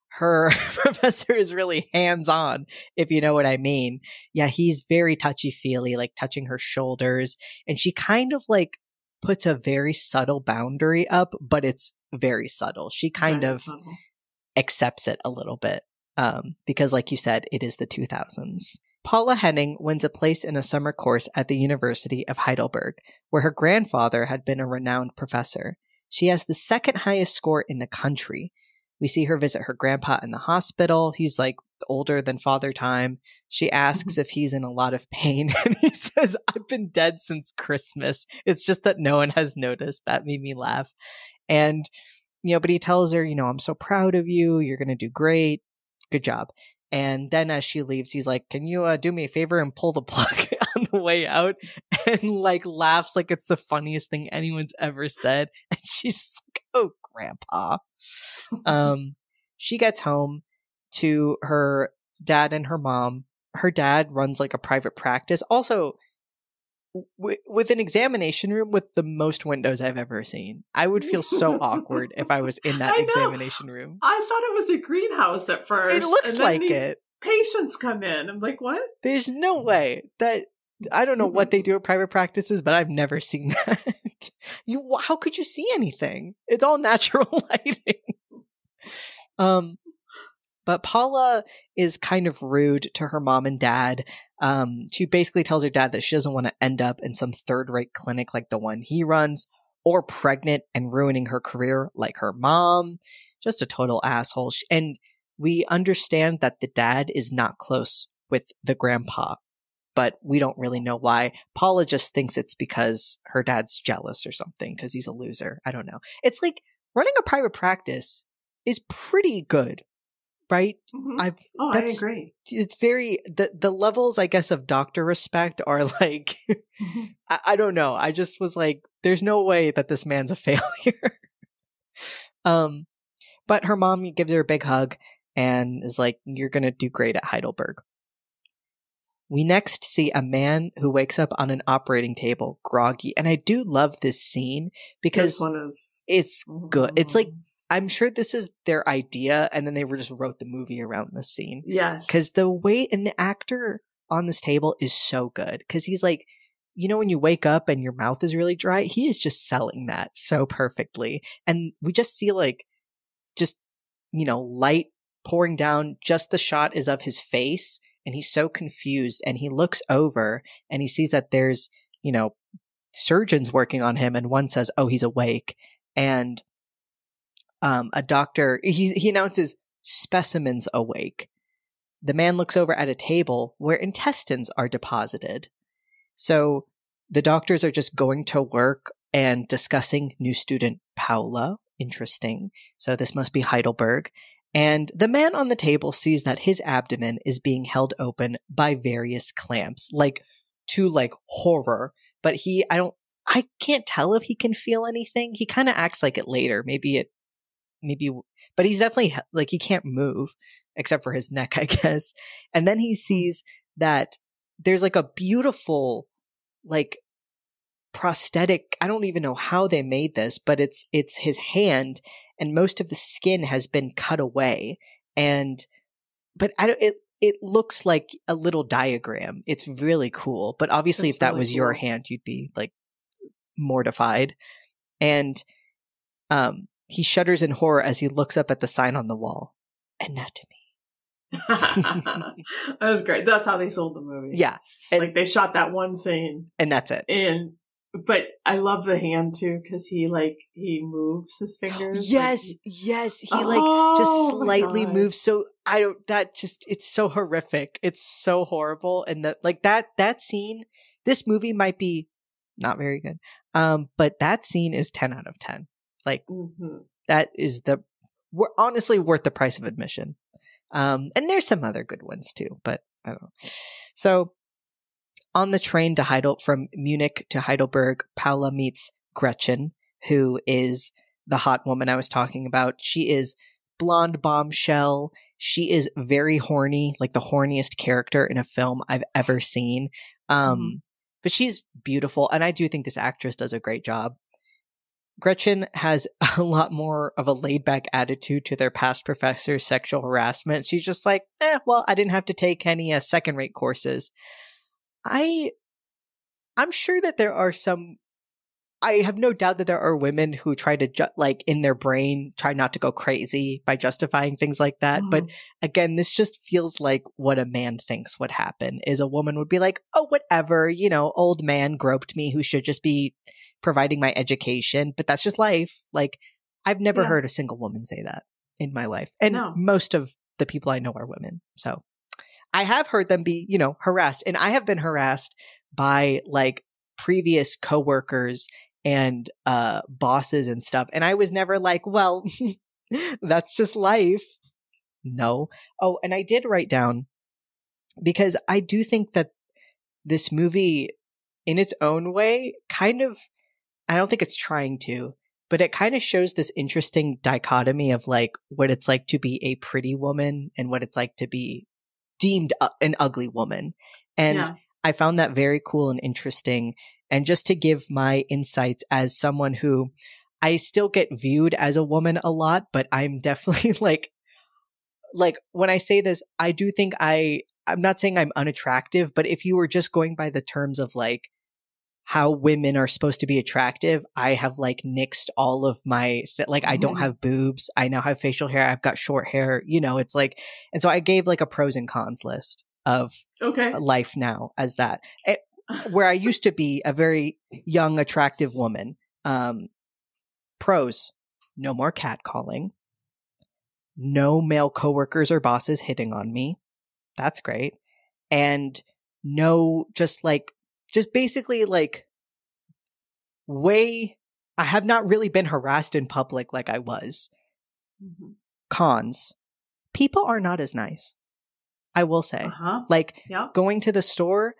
Her professor is really hands on, if you know what I mean. Yeah, he's very touchy feely, like touching her shoulders. And she kind of like puts a very subtle boundary up, but it's very subtle. She kind of accepts it a little bit um, because, like you said, it is the 2000s. Paula Henning wins a place in a summer course at the University of Heidelberg, where her grandfather had been a renowned professor. She has the second highest score in the country. We see her visit her grandpa in the hospital. He's like older than father time. She asks if he's in a lot of pain, and he says, I've been dead since Christmas. It's just that no one has noticed. That made me laugh. And, you know, but he tells her, you know, I'm so proud of you. You're going to do great. Good job. And then as she leaves, he's like, Can you uh, do me a favor and pull the plug on the way out? And like laughs like it's the funniest thing anyone's ever said. And she's like, Oh, grandpa. um, she gets home to her dad and her mom. Her dad runs like a private practice. Also, w- with an examination room with the most windows I've ever seen. I would feel so awkward if I was in that examination room. I thought it was a greenhouse at first. It looks like these it. Patients come in. I'm like, what? There's no way that I don't know what they do at private practices, but I've never seen that. you how could you see anything? It's all natural lighting. Um but Paula is kind of rude to her mom and dad. Um she basically tells her dad that she doesn't want to end up in some third-rate clinic like the one he runs or pregnant and ruining her career like her mom. Just a total asshole. And we understand that the dad is not close with the grandpa, but we don't really know why. Paula just thinks it's because her dad's jealous or something because he's a loser. I don't know. It's like running a private practice is pretty good, right? Mhm. I've oh, I that's- agree. it's very the the levels I guess of doctor respect are like I, I don't know. I just was like, there's no way that this man's a failure. um, but her mom gives her a big hug and is like, "You're gonna do great at Heidelberg." We next see a man who wakes up on an operating table, groggy, and I do love this scene because this is it's good. It's like Mm. I'm sure this is their idea, and then they were just wrote the movie around this scene yes, because the way and the actor on this table is so good because he's like you know when you wake up and your mouth is really dry he is just selling that so perfectly and we just see like just you know light pouring down just the shot is of his face and he's so confused and he looks over and he sees that there's you know surgeons working on him and one says oh he's awake and um a doctor he he announces specimens awake the man looks over at a table where intestines are deposited. So the doctors are just going to work and discussing new student Paula. Interesting. So this must be Heidelberg. And the man on the table sees that his abdomen is being held open by various clamps, like to like horror. But he, I don't, I can't tell if he can feel anything. He kind of acts like it later. Maybe it, maybe, but he's definitely like he can't move except for his neck, I guess. And then he sees that there's like a beautiful, like prosthetic. I don't even know how they made this, but it's, it's his hand and most of the skin has been cut away. And, but I don't, it, it looks like a little diagram. It's really cool. But obviously, That's if that really was your hand, you'd be like mortified. And, um, he shudders in horror as he looks up at the sign on the wall. Anatomy. that was great. That's how they sold the movie. Yeah. and- like they shot that one scene, And that's it. and but I love the hand too because he like he moves his fingers. like, Yes, he- yes. He like just Oh slightly moves. So I don't. That just it's so horrific. It's so horrible. And that like that that scene. This movie might be not very good. Um, but that scene is ten out of ten. Like Mhm. that is the we're honestly worth the price of admission. Um, and there's some other good ones too, but I don't know. So on the train to Heidel from Munich to Heidelberg, Paula meets Gretchen, who is the hot woman I was talking about. She is blonde bombshell. She is very horny, like the horniest character in a film I've ever seen. Um, but she's beautiful. And I do think this actress does a great job. Gretchen has a lot more of a laid back attitude to their past professor's sexual harassment. She's just like, eh, well, I didn't have to take any uh, second rate courses. I, I'm sure that there are some I have no doubt that there are women who try to ju- like in their brain try not to go crazy by justifying things like that. Mm. But again, this just feels like what a man thinks would happen is a woman would be like, "Oh, whatever, you know, old man groped me who should just be providing my education, but that's just life." Like I've never yeah. heard a single woman say that in my life. And no. most of the people I know are women. So I have heard them be, you know, harassed and I have been harassed by like previous coworkers and uh bosses and stuff and i was never like well that's just life. No. Oh and i did write down because i do think that this movie in its own way kind of i don't think it's trying to but it kind of shows this interesting dichotomy of like what it's like to be a pretty woman and what it's like to be deemed an ugly woman and yeah. i found that very cool and interesting and just to give my insights as someone who I still get viewed as a woman a lot, but I'm definitely like, like when I say this, I do think I, I'm not saying I'm unattractive, but if you were just going by the terms of like how women are supposed to be attractive, I have like nixed all of my, th- like, I don't mm-hmm. have boobs. I now have facial hair. I've got short hair, you know, it's like, and so I gave like a pros and cons list of okay. life now as that. It, where I used to be a very young, attractive woman. Um, pros: no more catcalling, no male coworkers or bosses hitting on me. That's great, and no, just like, just basically like, way. I have not really been harassed in public like I was. Mm-hmm. Cons: people are not as nice. I will say, uh-huh. like yep. going to the store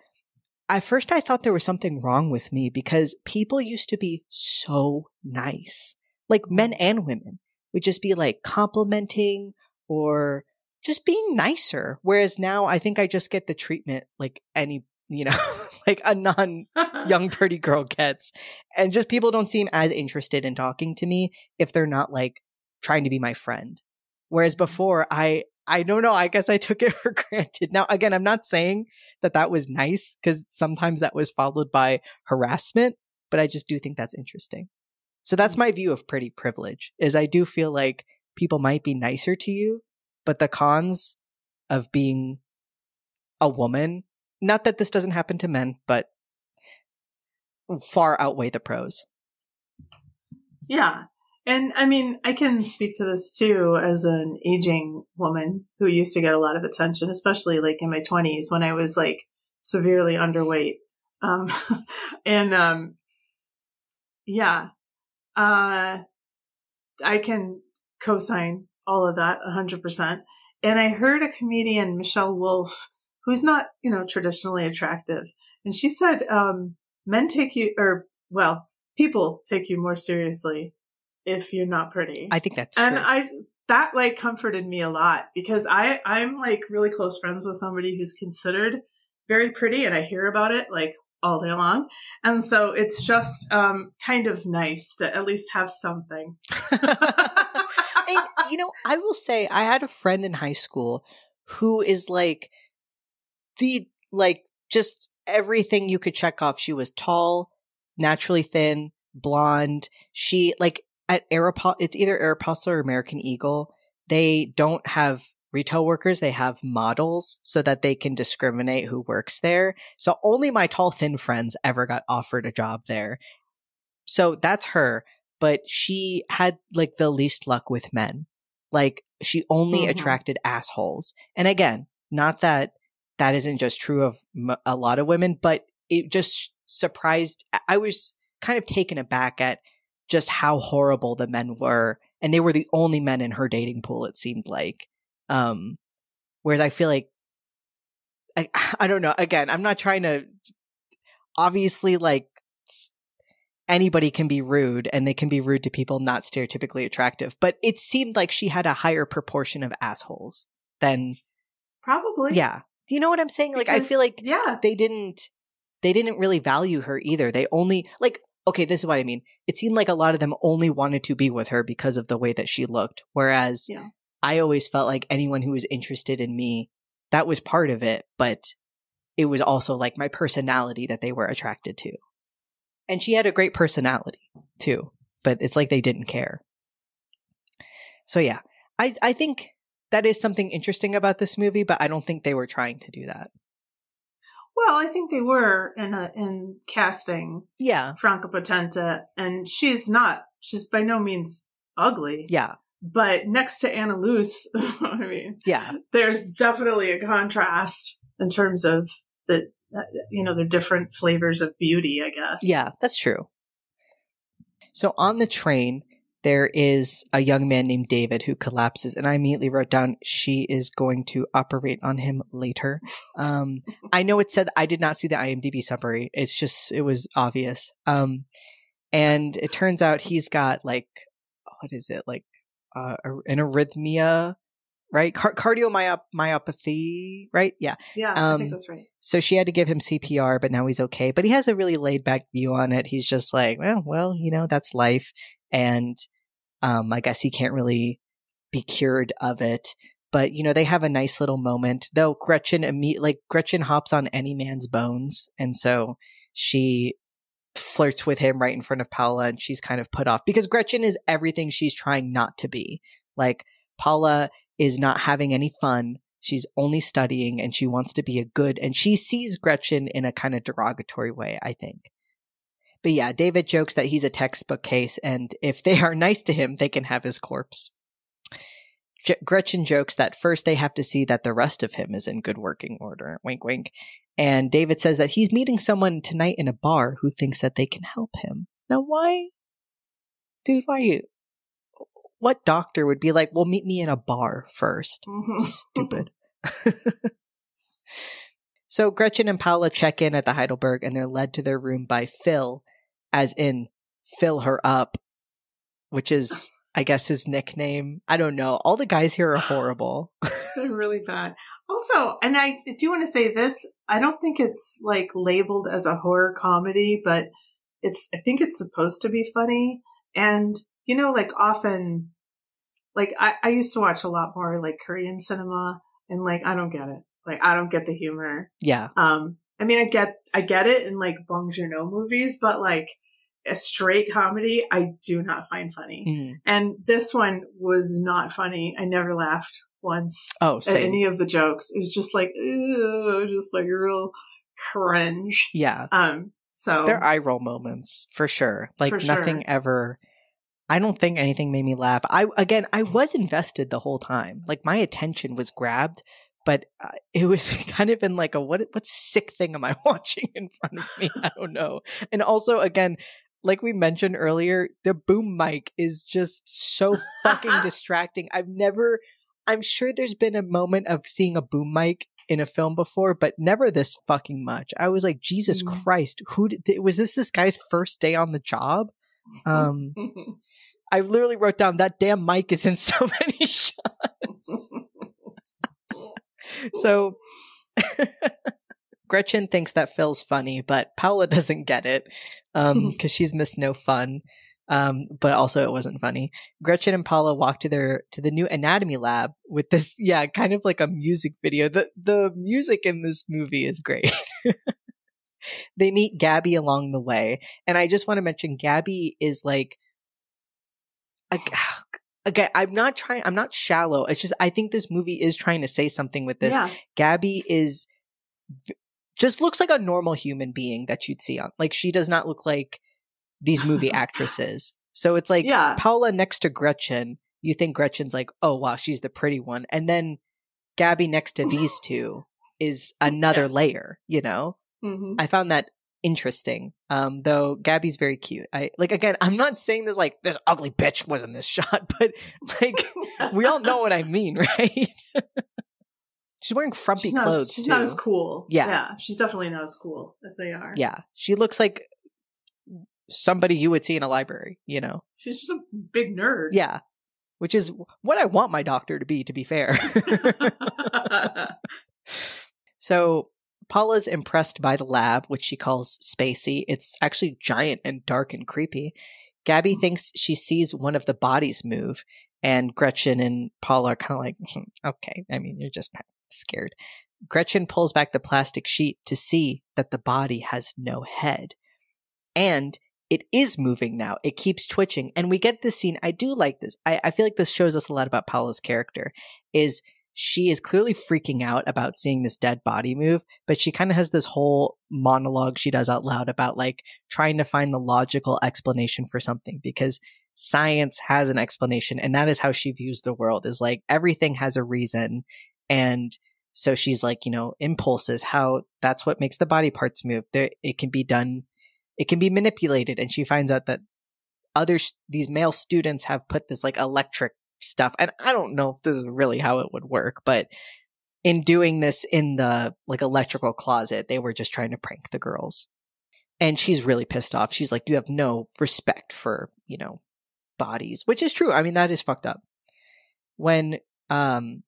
at first I thought there was something wrong with me because people used to be so nice. Like men and women would just be like complimenting or just being nicer. Whereas now I think I just get the treatment like any, you know, like a non young pretty girl gets. And just people don't seem as interested in talking to me if they're not like trying to be my friend. Whereas mm-hmm. before I I don't know. I guess I took it for granted. Now, again, I'm not saying that that was nice because sometimes that was followed by harassment, but I just do think that's interesting. So that's my view of pretty privilege is I do feel like people might be nicer to you, but the cons of being a woman, not that this doesn't happen to men, but far outweigh the pros. Yeah. And I mean, I can speak to this too as an aging woman who used to get a lot of attention, especially like in my 20s when I was like severely underweight. Um, and um, yeah, uh, I can co sign all of that 100%. And I heard a comedian, Michelle Wolf, who's not, you know, traditionally attractive. And she said, um, men take you, or well, people take you more seriously if you're not pretty. I think that's and true. I that like comforted me a lot because I I'm like really close friends with somebody who's considered very pretty and I hear about it like all day long. And so it's just um kind of nice to at least have something. and, you know, I will say I had a friend in high school who is like the like just everything you could check off. She was tall, naturally thin, blonde. She like at Aeropostale, it's either Aeropostale or American Eagle. They don't have retail workers. They have models so that they can discriminate who works there. So only my tall, thin friends ever got offered a job there. So that's her. But she had like the least luck with men. Like she only mm-hmm. attracted assholes. And again, not that that isn't just true of m- a lot of women, but it just surprised. I was kind of taken aback at just how horrible the men were. And they were the only men in her dating pool, it seemed like. Um, whereas I feel like, I, I don't know. Again, I'm not trying to, obviously, like, anybody can be rude and they can be rude to people not stereotypically attractive, but it seemed like she had a higher proportion of assholes than. Probably. Yeah. You know what I'm saying? Because, like, I feel like yeah. they didn't they didn't really value her either. They only like okay, this is what I mean. It seemed like a lot of them only wanted to be with her because of the way that she looked. Whereas Yeah. I always felt like anyone who was interested in me, that was part of it, but it was also like my personality that they were attracted to. And she had a great personality too, but it's like they didn't care. So yeah, I, I think that is something interesting about this movie, but I don't think they were trying to do that. Well, I think they were in a, in casting Yeah. Franka Potente, and she's not. She's by no means ugly. Yeah. But next to Anna Loos, I mean, Yeah. there's definitely a contrast in terms of the, uh, you know, the different flavors of beauty, I guess. Yeah, that's true. So on the train, there is a young man named David who collapses, and I immediately wrote down she is going to operate on him later. Um, I know it said I did not see the IMDb summary. It's just it was obvious. Um, and it turns out he's got like what is it like uh, an arrhythmia, right? Car- cardiomyopathy, right? Yeah. Yeah, I Um, think that's right. So she had to give him CPR, but now he's okay. But he has a really laid back view on it. He's just like, well, well, you know, that's life. And um, I guess he can't really be cured of it. But, you know, they have a nice little moment, though Gretchen like Gretchen hops on any man's bones. And so she flirts with him right in front of Paula and she's kind of put off because Gretchen is everything she's trying not to be. Like Paula is not having any fun. She's only studying and she wants to be a good, and she sees Gretchen in a kind of derogatory way, I think. But yeah, David jokes that he's a textbook case, and if they are nice to him, they can have his corpse. J- Gretchen jokes that first they have to see that the rest of him is in good working order. Wink, wink. And David says that he's meeting someone tonight in a bar who thinks that they can help him. Now, why? Dude, why you? What doctor would be like, well, meet me in a bar first? Mm-hmm. Stupid. so Gretchen and Paula check in at the Heidelberg and they're led to their room by Phil, as in fill her up, which is, I guess, his nickname. I don't know. All the guys here are horrible. They're really bad. Also, and I do want to say this, I don't think it's like labeled as a horror comedy, but it's, I think it's supposed to be funny. And, you know, like often, like I, I used to watch a lot more like Korean cinema and like, I don't get it. Like, I don't get the humor. yeah. Um, I mean, I get, I get it in like Bong Joon-ho movies, but like a straight comedy, I do not find funny. Mm. And this one was not funny. I never laughed once Oh, at any of the jokes. It was just like, ew, just like a real cringe. yeah. Um, so They're eye roll moments for sure. Like For sure. nothing ever. I don't think anything made me laugh. I again, I was invested the whole time. Like my attention was grabbed, but uh, it was kind of in like a what? What sick thing am I watching in front of me? I don't know. And also, again, like we mentioned earlier, the boom mic is just so fucking distracting. I've never. I'm sure there's been a moment of seeing a boom mic in a film before, but never this fucking much. I was like, Jesus Mm. Christ, who did, was this? This guy's first day on the job? Um, I literally wrote down that damn mic is in so many shots. So Gretchen thinks that Phil's funny, but Paula doesn't get it um because she's missed no fun. Um, but also it wasn't funny. Gretchen and Paula walk to their to the new anatomy lab with this, yeah, kind of like a music video. The the music in this movie is great. they meet Gabby along the way, and I just want to mention Gabby is like, ag- again, I'm not trying. I'm not shallow. It's just I think this movie is trying to say something with this. yeah. Gabby is just looks like a normal human being that you'd see on. Like she does not look like these movie actresses. So it's like Yeah. Paula next to Gretchen. You think Gretchen's like, oh wow, she's the pretty one, and then Gabby next to these two is another layer. You know, Mhm. I found that interesting. Um, though Gabby's very cute. I like again. I'm not saying this like this ugly bitch was in this shot, but like we all know what I mean, right? she's wearing frumpy she's clothes as, she's too. not as cool. Yeah. Yeah. She's definitely not as cool as they are. Yeah, she looks like somebody you would see in a library, you know? She's just a big nerd. Yeah, which is what I want my doctor to be, to be fair. so Paula's impressed by the lab, which she calls spacey. It's actually giant and dark and creepy. Gabby thinks she sees one of the bodies move, and Gretchen and Paula are kind of like, hmm, okay, I mean, you're just scared. Gretchen pulls back the plastic sheet to see that the body has no head. And it is moving now. It keeps twitching. And we get this scene. I do like this. I, I feel like this shows us a lot about Paula's character is she is clearly freaking out about seeing this dead body move, but she kind of has this whole monologue she does out loud about like trying to find the logical explanation for something because science has an explanation and that is how she views the world is like everything has a reason and so she's like you know impulses how that's what makes the body parts move. There it can be done it can be manipulated and she finds out that other, these male students have put this like electric stuff and i don't know if this is really how it would work but in doing this in the like electrical closet they were just trying to prank the girls and she's really pissed off she's like you have no respect for you know bodies, which is true. I mean, that is fucked up. When um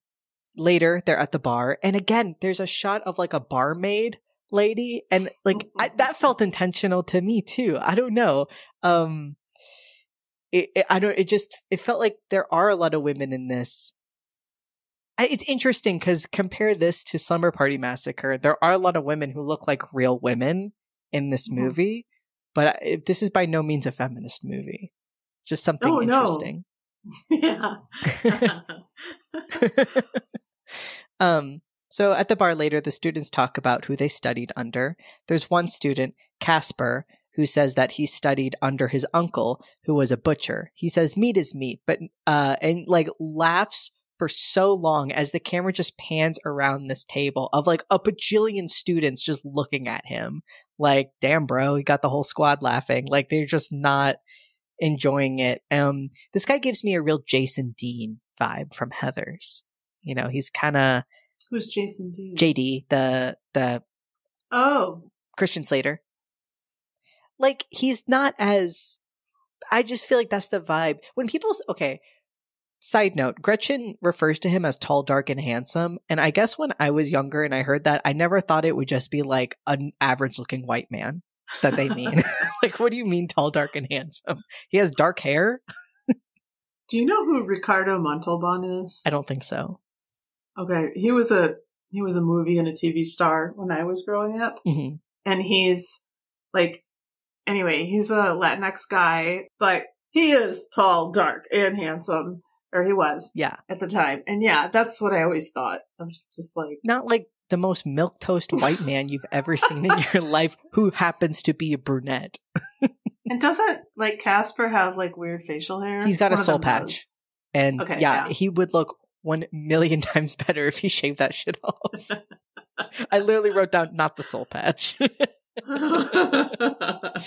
later they're at the bar, and again, there's a shot of like a barmaid lady, and like I, that felt intentional to me too. I don't know. Um, it, it, I don't. It just it felt like there are a lot of women in this. I, it's interesting because compare this to Slumber Party Massacre. There are a lot of women who look like real women in this mm-hmm. movie, but this is by no means a feminist movie. Just something oh, interesting. No. yeah. um, so at the bar later, the students talk about who they studied under. There's one student, Casper, who says that he studied under his uncle, who was a butcher. He says meat is meat, but uh, and like laughs for so long as the camera just pans around this table of like a bajillion students just looking at him. Like, damn, bro, he got the whole squad laughing. Like they're just not enjoying it. Um, this guy gives me a real Jason Dean vibe from Heathers. You know, he's kind of who's Jason Dean? JD, the the oh Christian Slater. Like he's not as. I just feel like that's the vibe when people. Okay, Side note, Gretchen refers to him as tall, dark, and handsome. And I guess when I was younger and I heard that, I never thought it would just be like an average looking white man that they mean. like, what do you mean tall, dark, and handsome? He has dark hair. do you know who Ricardo Montalban is? I don't think so. Okay, he was a he was a movie and a TV star when I was growing up, mm-hmm. and he's like, anyway, he's a Latinx guy, but he is tall, dark, and handsome. Or he was. Yeah. At the time. And yeah, that's what I always thought. I was just like not like the most milk toast white man you've ever seen in your life who happens to be a brunette. and doesn't like Casper have like weird facial hair? He's got One a soul patch. Does. And okay, yeah, yeah, he would look one million times better if he shaved that shit off. I literally wrote down not the soul patch.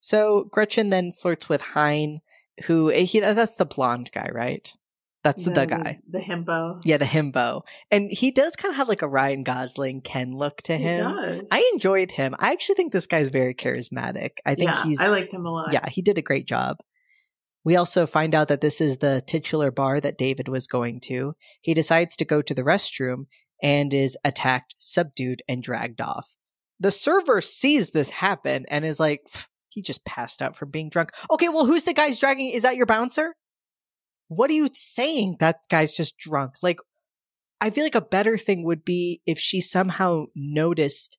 so Gretchen then flirts with Hein, who eh, he that's the blonde guy, right? That's the, the guy. The, the, himbo. Yeah, the himbo. And he does kind of have like a Ryan Gosling Ken look to him. I enjoyed him. I actually think this guy's very charismatic. I think yeah, he's I liked him a lot. Yeah, he did a great job. We also find out that this is the titular bar that David was going to. He decides to go to the restroom and is attacked, subdued, and dragged off. The server sees this happen and is like, he just passed out from being drunk. Okay, well, who's the guy's dragging? Is that your bouncer? what are you saying? That guy's just drunk. Like, I feel like a better thing would be if she somehow noticed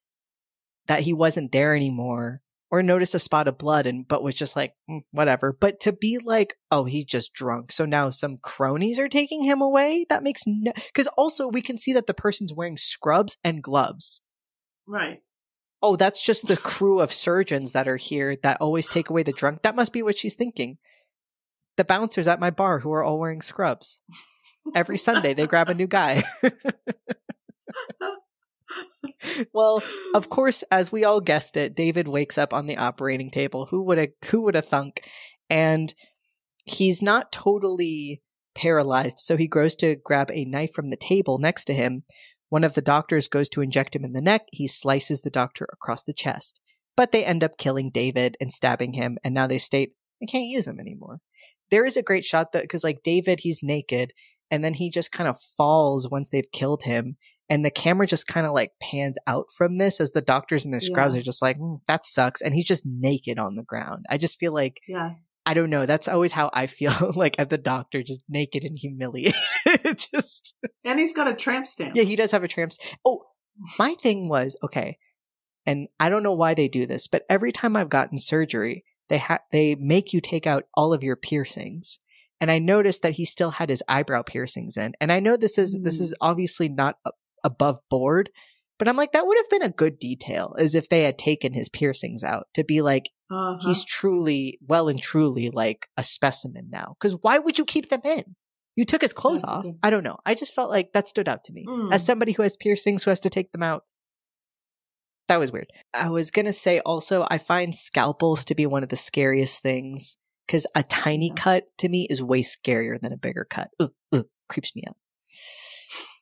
that he wasn't there anymore or noticed a spot of blood and but was just like mm, whatever but to be like oh he's just drunk so now some cronies are taking him away that makes no because also we can see that the person's wearing scrubs and gloves right oh that's just the crew of surgeons that are here that always take away the drunk that must be what she's thinking the bouncers at my bar who are all wearing scrubs. Every Sunday they grab a new guy. well, of course, as we all guessed it, David wakes up on the operating table. Who would have who would have thunk? And he's not totally paralyzed, so he goes to grab a knife from the table next to him. One of the doctors goes to inject him in the neck. He slices the doctor across the chest. But they end up killing David and stabbing him, and now they state, I can't use him anymore there is a great shot that because like David, he's naked and then he just kind of falls once they've killed him and the camera just kind of like pans out from this as the doctors and their scrubs Yeah. are just like mm, that sucks and he's just naked on the ground i just feel like Yeah. I don't know that's always how i feel like at the doctor just naked and humiliated just And he's got a tramp stamp. yeah he does have a tramp s- oh my thing was okay and i don't know why they do this but every time i've gotten surgery they ha- they make you take out all of your piercings and i noticed that he still had his eyebrow piercings in and i know this is this Mm. is obviously not a- above board but i'm like that would have been a good detail as if they had taken his piercings out to be like Uh-huh. he's truly well and truly like a specimen now. Because why would you keep them in? You took his clothes That's off. good- i don't know. I just felt like that stood out to me. Mm. as somebody who has piercings who has to take them out. That was weird. I was gonna say also i find scalpels to be one of the scariest things because a tiny cut to me is way scarier than a bigger cut. Ugh, ugh, creeps me out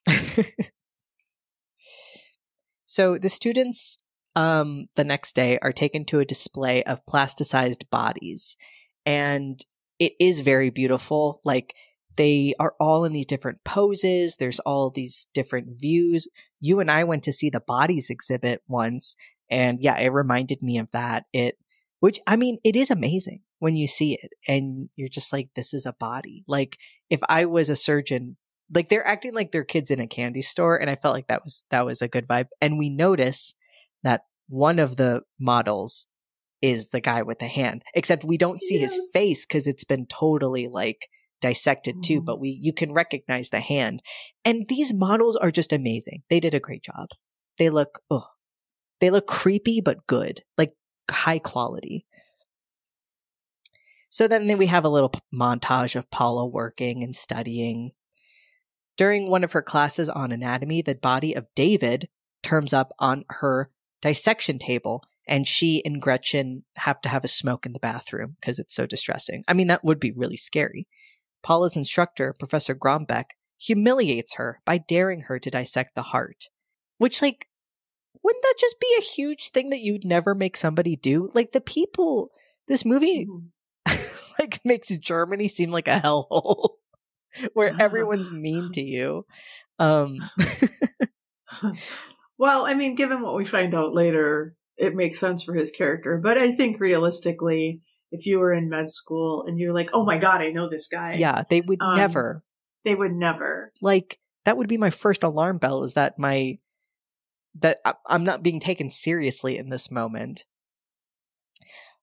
so the students um, the next day are taken to a display of plasticized bodies and it is very beautiful like they are all in these different poses there's all these different views. You and i went to see the bodies exhibit once and yeah it reminded me of that. It which i mean it is amazing when you see it and you're just like this is a body. Like if i was a surgeon like they're acting like they're kids in a candy store and i felt like that was that was a good vibe. And we notice that one of the models is the guy with the hand except we don't see his face because it's been totally like dissected too Mhm. but we you can recognize the hand. And these models are just amazing. They did a great job. They look oh they look creepy but good like high quality. So then we have a little montage of paula working and studying during one of her classes on anatomy the body of david turns up on her dissection table and she and Gretchen have to have a smoke in the bathroom because it's so distressing. I mean, that would be really scary. Paula's instructor, Professor Grombek, humiliates her by daring her to dissect the heart. Which, like, wouldn't that just be a huge thing that you'd never make somebody do? Like, the people, this movie, Mhm. like, makes Germany seem like a hellhole where everyone's mean to you. Um, well, I mean, given what we find out later, it makes sense for his character. But I think realistically, if you were in med school and you're like, oh my God, I know this guy. yeah, they would Um, never. They would never. like that would be my first alarm bell is that my that i'm not being taken seriously in this moment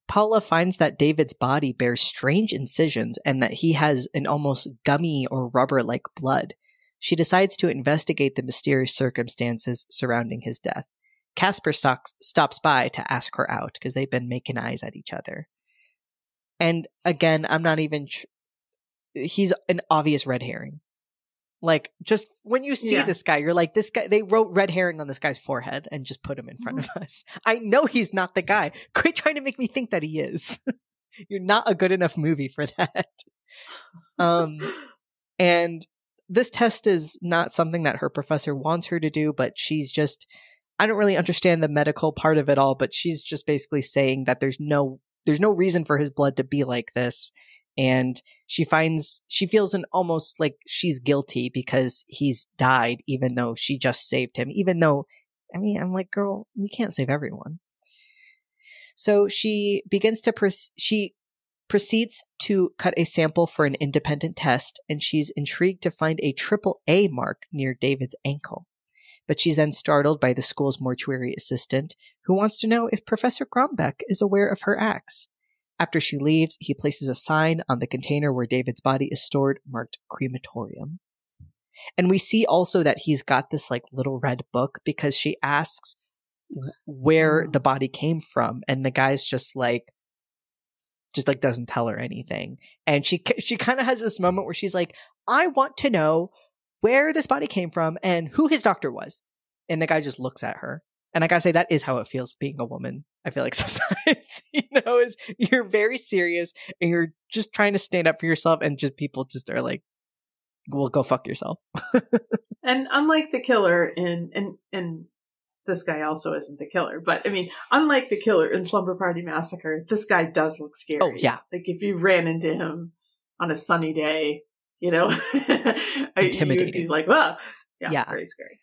paula finds that david's body bears strange incisions and that he has an almost gummy or rubber like blood. She decides to investigate the mysterious circumstances surrounding his death. Casper stocks, stops by to ask her out because they've been making eyes at each other. And again i'm not even tr- he's an obvious red herring like just when you see Yeah. this guy, you're like, this guy, they wrote red herring on this guy's forehead and just put him in front of us. I know he's not the guy. Quit trying to make me think that he is. you're not a good enough movie for that. Um, and this test is not something that her professor wants her to do, but she's just, I don't really understand the medical part of it all, but she's just basically saying that there's no, there's no reason for his blood to be like this. And she finds, she feels an almost like she's guilty because he's died, even though she just saved him, even though, I mean, I'm like, girl, you can't save everyone. So she begins to, pres- she proceeds to cut a sample for an independent test, and she's intrigued to find a triple A mark near David's ankle. But she's then startled by the school's mortuary assistant, who wants to know if Professor Grombek is aware of her acts. After she leaves, he places a sign on the container where David's body is stored marked crematorium. And we see also that he's got this like little red book because she asks where Oh. the body came from and the guy's just like just like doesn't tell her anything. And she she kind of has this moment where she's like, "I want to know where this body came from and who his doctor was." And the guy just looks at her. And I gotta say, that is how it feels being a woman. I feel like sometimes, you know, is you're very serious and you're just trying to stand up for yourself, and just people just are like, "Well, go fuck yourself." And unlike the killer in and and this guy also isn't the killer, but I mean, unlike the killer in Slumber Party Massacre, this guy does look oh, scary. Oh, yeah. Like if you ran into him on a sunny day, you know, uh, Intimidating. He's like, well, yeah, Yeah. very scary.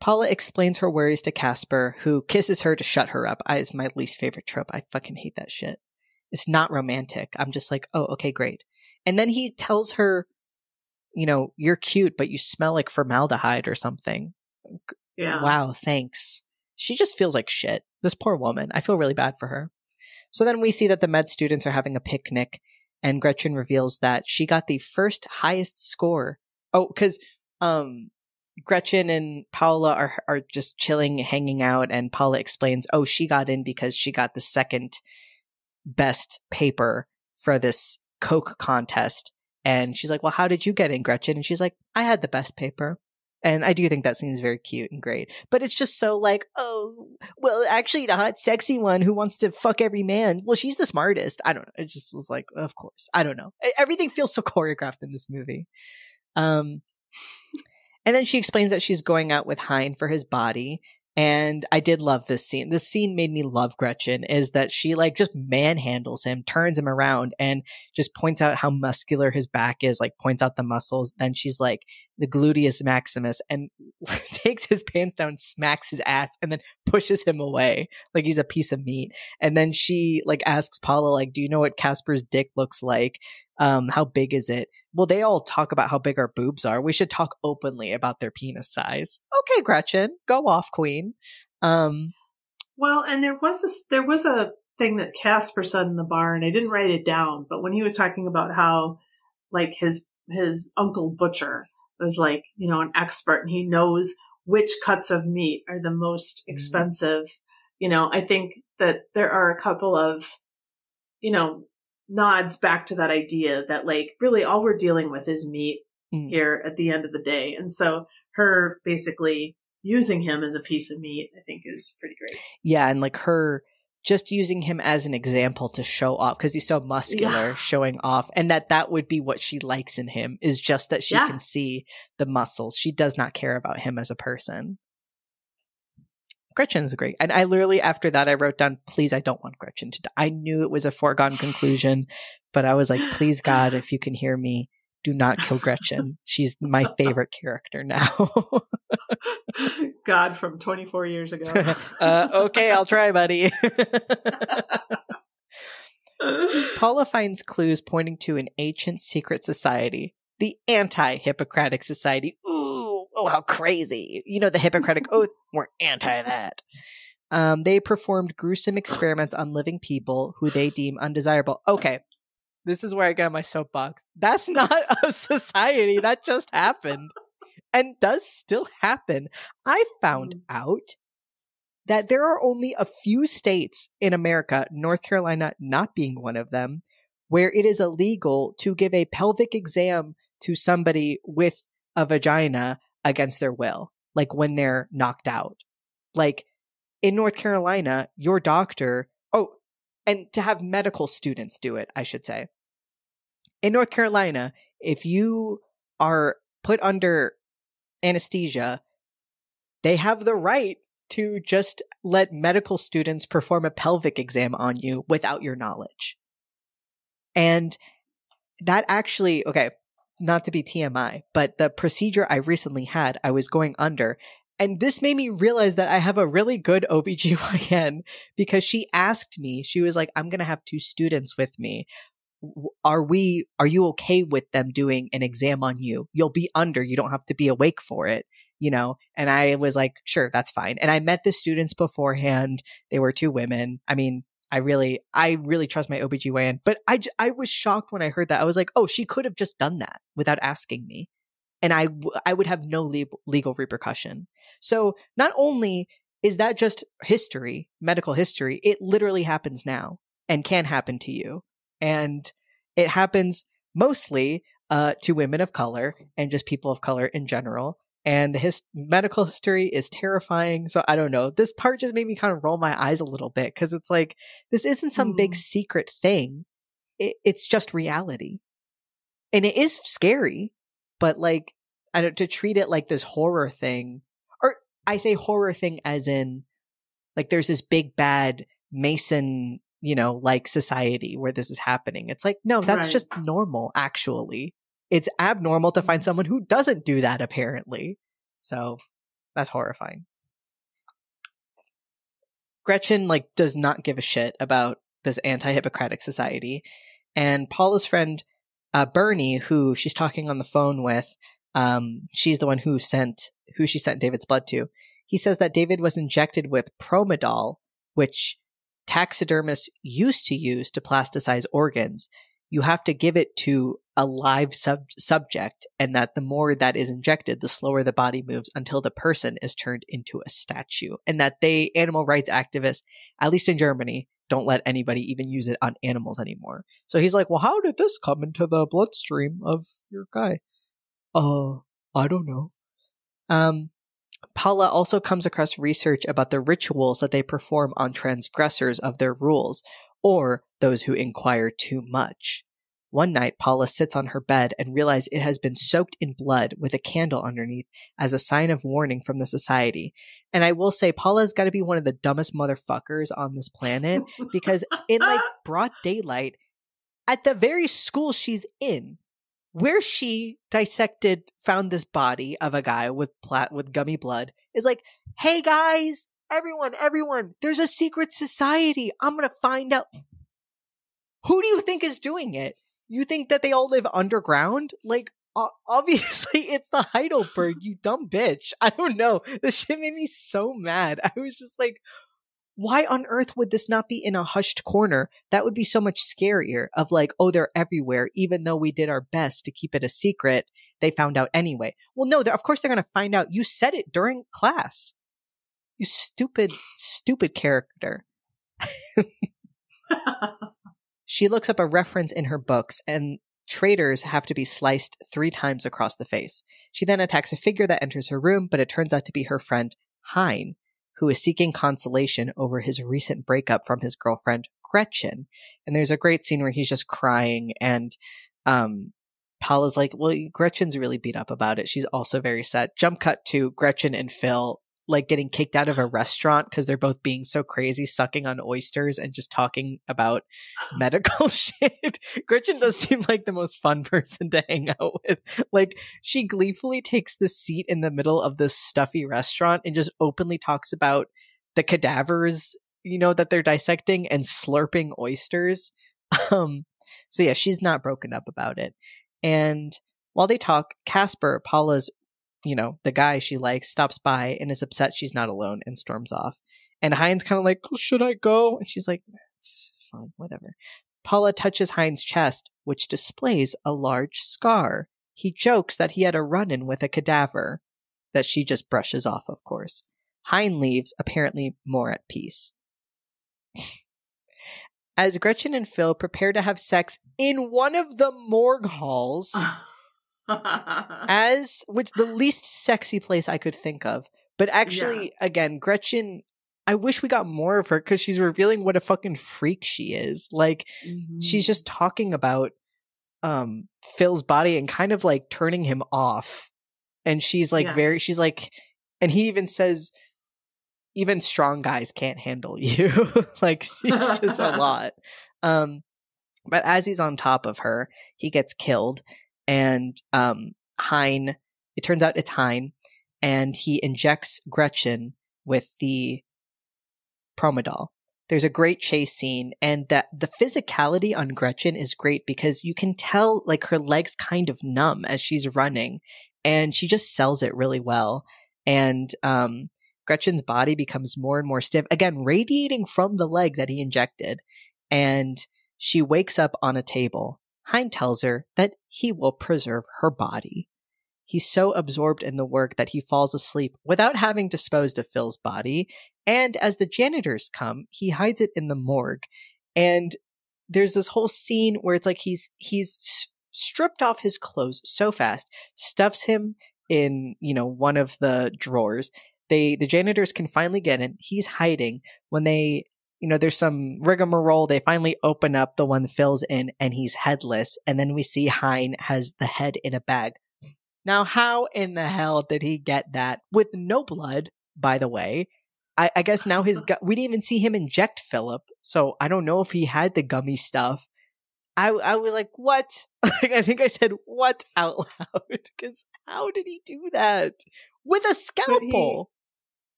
Paula explains her worries to Casper, who kisses her to shut her up. I is my least favorite trope. I fucking hate that shit. It's not romantic. I'm just like, oh, okay, great. And then he tells her, you know, you're cute, but you smell like formaldehyde or something. Yeah. Wow, thanks. She just feels like shit. This poor woman. I feel really bad for her. So then we see that the med students are having a picnic, and Gretchen reveals that she got the first highest score. Oh, because um, Gretchen and Paula are are just chilling, hanging out, and Paula explains, "Oh, she got in because she got the second best paper for this Coke contest." And she's like, "Well, how did you get in, Gretchen?" And she's like, "I had the best paper." And I do think that seems very cute and great. But it's just so like, oh, well, actually, the hot, sexy one who wants to fuck every man. Well, she's the smartest. I don't know. It just was like, of course. I don't know. Everything feels so choreographed in this movie. Um, and then she explains that she's going out with Hein for his body. And I did love this scene. This scene made me love Gretchen is that she like just manhandles him, turns him around and just points out how muscular his back is, like points out the muscles. Then she's like the gluteus maximus and takes his pants down, smacks his ass and then pushes him away like he's a piece of meat. And then she like asks Paula like, "Do you know what Casper's dick looks like? Um, how big is it?" Well, they all talk about how big our boobs are. We should talk openly about their penis size. Okay, Gretchen, go off, queen. Um, Well, and there was a there was a thing that Casper said in the bar, and I didn't write it down, but when he was talking about how like his his uncle butcher was like you know an expert, and he knows which cuts of meat are the most Mhm. expensive. You know, I think that there are a couple of you know nods back to that idea that like really all we're dealing with is meat Mm. here at the end of the day, and so her basically using him as a piece of meat, I think, is pretty great. yeah, and like her just using him as an example to show off because he's so muscular, Yeah. showing off, and that that would be what she likes in him is just that she Yeah. can see the muscles. She does not care about him as a person. Gretchen's great. And I literally, after that, I wrote down, please, I don't want Gretchen to die. I knew it was a foregone conclusion, but I was like, please, God, if you can hear me, do not kill Gretchen. She's my favorite character now. God from 24 years ago. uh, okay, I'll try, buddy. Paula finds clues pointing to an ancient secret society, the anti Hippocratic Society. Ooh, oh, how crazy. You know, the Hippocratic Oath, we're anti that. Um, they performed gruesome experiments on living people who they deem undesirable. Okay, this is where I get on my soapbox. That's not a society. That just happened and does still happen. I found Mm. out that there are only a few states in America, North Carolina not being one of them, where it is illegal to give a pelvic exam to somebody with a vagina against their will, like when they're knocked out. Like in North Carolina, your doctor, oh, and to have medical students do it, I should say. In North Carolina, if you are put under anesthesia, they have the right to just let medical students perform a pelvic exam on you without your knowledge. And that actually, okay, not to be TMI, but the procedure I recently had, I was going under. And this made me realize that I have a really good OBGYN because she asked me, she was like, I'm going to have two students with me. Are we, are you okay with them doing an exam on you? You'll be under, you don't have to be awake for it you know and i was like sure that's fine and i met the students beforehand they were two women i mean i really i really trust my obgyn but I, I was shocked when i heard that. I was like oh she could have just done that without asking me. And I, I would have no le- legal repercussion. So not only is that just history medical history it literally happens now and can happen to you. And it happens mostly uh, to women of color and just people of color in general and his medical history is terrifying. So I don't know. This part just made me kind of roll my eyes a little bit because it's like this isn't some big Mm. secret thing. It, it's just reality, and it is scary. But like, I don't to treat it like this horror thing, or I say horror thing as in like there's this big bad Mason you know, like society where this is happening. It's like, no, that's Right. just normal, actually. It's abnormal to find someone who doesn't do that, apparently. So that's horrifying. Gretchen, like, does not give a shit about this anti Hippocratic society. And Paula's friend, uh, Bernie, who she's talking on the phone with, um, she's the one who sent, who she sent David's blood to. He says that David was injected with promedol, which taxidermists used to use to plasticize organs. You have to give it to a live sub- subject, and that the more that is injected, the slower the body moves until the person is turned into a statue. And that they, animal rights activists, at least in Germany, don't let anybody even use it on animals anymore. So he's like, Well, how did this come into the bloodstream of your guy? Uh, I don't know. Um, Paula also comes across research about the rituals that they perform on transgressors of their rules, or those who inquire too much. One night, Paula sits on her bed and realizes it has been soaked in blood with a candle underneath as a sign of warning from the society. And I will say, Paula's got to be one of the dumbest motherfuckers on this planet because in like broad daylight, at the very school she's in, where she dissected, found this body of a guy with plat with gummy blood, is like, hey guys, everyone, everyone, there's a secret society. I'm gonna find out. Who do you think is doing it? You think that they all live underground? Like, obviously, it's the Heidelberg, you dumb bitch. I don't know. This shit made me so mad. I was just like, why on earth would this not be in a hushed corner? That would be so much scarier of like, oh, they're everywhere, even though we did our best to keep it a secret. They found out anyway. Well, no, of course they're going to find out. You said it during class. You stupid, stupid character. She looks up a reference in her books, and traitors have to be sliced three times across the face. She then attacks a figure that enters her room, but it turns out to be her friend, Hein, who is seeking consolation over his recent breakup from his girlfriend, Gretchen. And there's a great scene where he's just crying, and um, Paula's like, Well, Gretchen's really beat up about it. She's also very sad. Jump cut to Gretchen and Phil like getting kicked out of a restaurant because they're both being so crazy, sucking on oysters and just talking about medical shit. Gretchen does seem like the most fun person to hang out with. Like, she gleefully takes the seat in the middle of this stuffy restaurant and just openly talks about the cadavers, you know, that they're dissecting and slurping oysters. Um, so yeah, she's not broken up about it. And while they talk, Casper, Paula's you know, the guy she likes stops by and is upset she's not alone and storms off. And Hein's kind of like, "Oh, should I go? And she's like, it's fine, whatever. Paula touches Hein's chest, which displays a large scar. He jokes that he had a run in with a cadaver that she just brushes off, of course. Hein leaves, apparently more at peace. As Gretchen and Phil prepare to have sex in one of the morgue halls, ah. as which the least sexy place I could think of. But actually, again, Gretchen, I wish we got more of her because she's revealing what a fucking freak she is. Like Mm-hmm. she's just talking about um Phil's body and kind of like turning him off. And she's like very she's like and he even says even strong guys can't handle you. like she's just a lot. Um but as he's on top of her, he gets killed and um Hein it turns out it's Hein and he injects Gretchen with the promedol. There's a great chase scene and that the physicality on Gretchen is great because you can tell like her legs kind of numb as she's running and she just sells it really well. And um Gretchen's body becomes more and more stiff, again radiating from the leg that he injected. And she wakes up on a table. Hein tells her that he will preserve her body. He's so absorbed in the work that he falls asleep without having disposed of Phil's body. And as the janitors come, he hides it in the morgue. And there's this whole scene where it's like he's he's stripped off his clothes so fast, stuffs him in, you know, one of the drawers. They the janitors can finally get in. He's hiding when they you know, there's some rigmarole. They finally open up the one Phil's in and he's headless. And then we see Hein has the head in a bag. Now, how in the hell did he get that with no blood, by the way? I, I guess now his gu- we didn't even see him inject Philip, so I don't know if he had the gummy stuff. I I was like, what? Like, I think I said what out loud because how did he do that with a scalpel?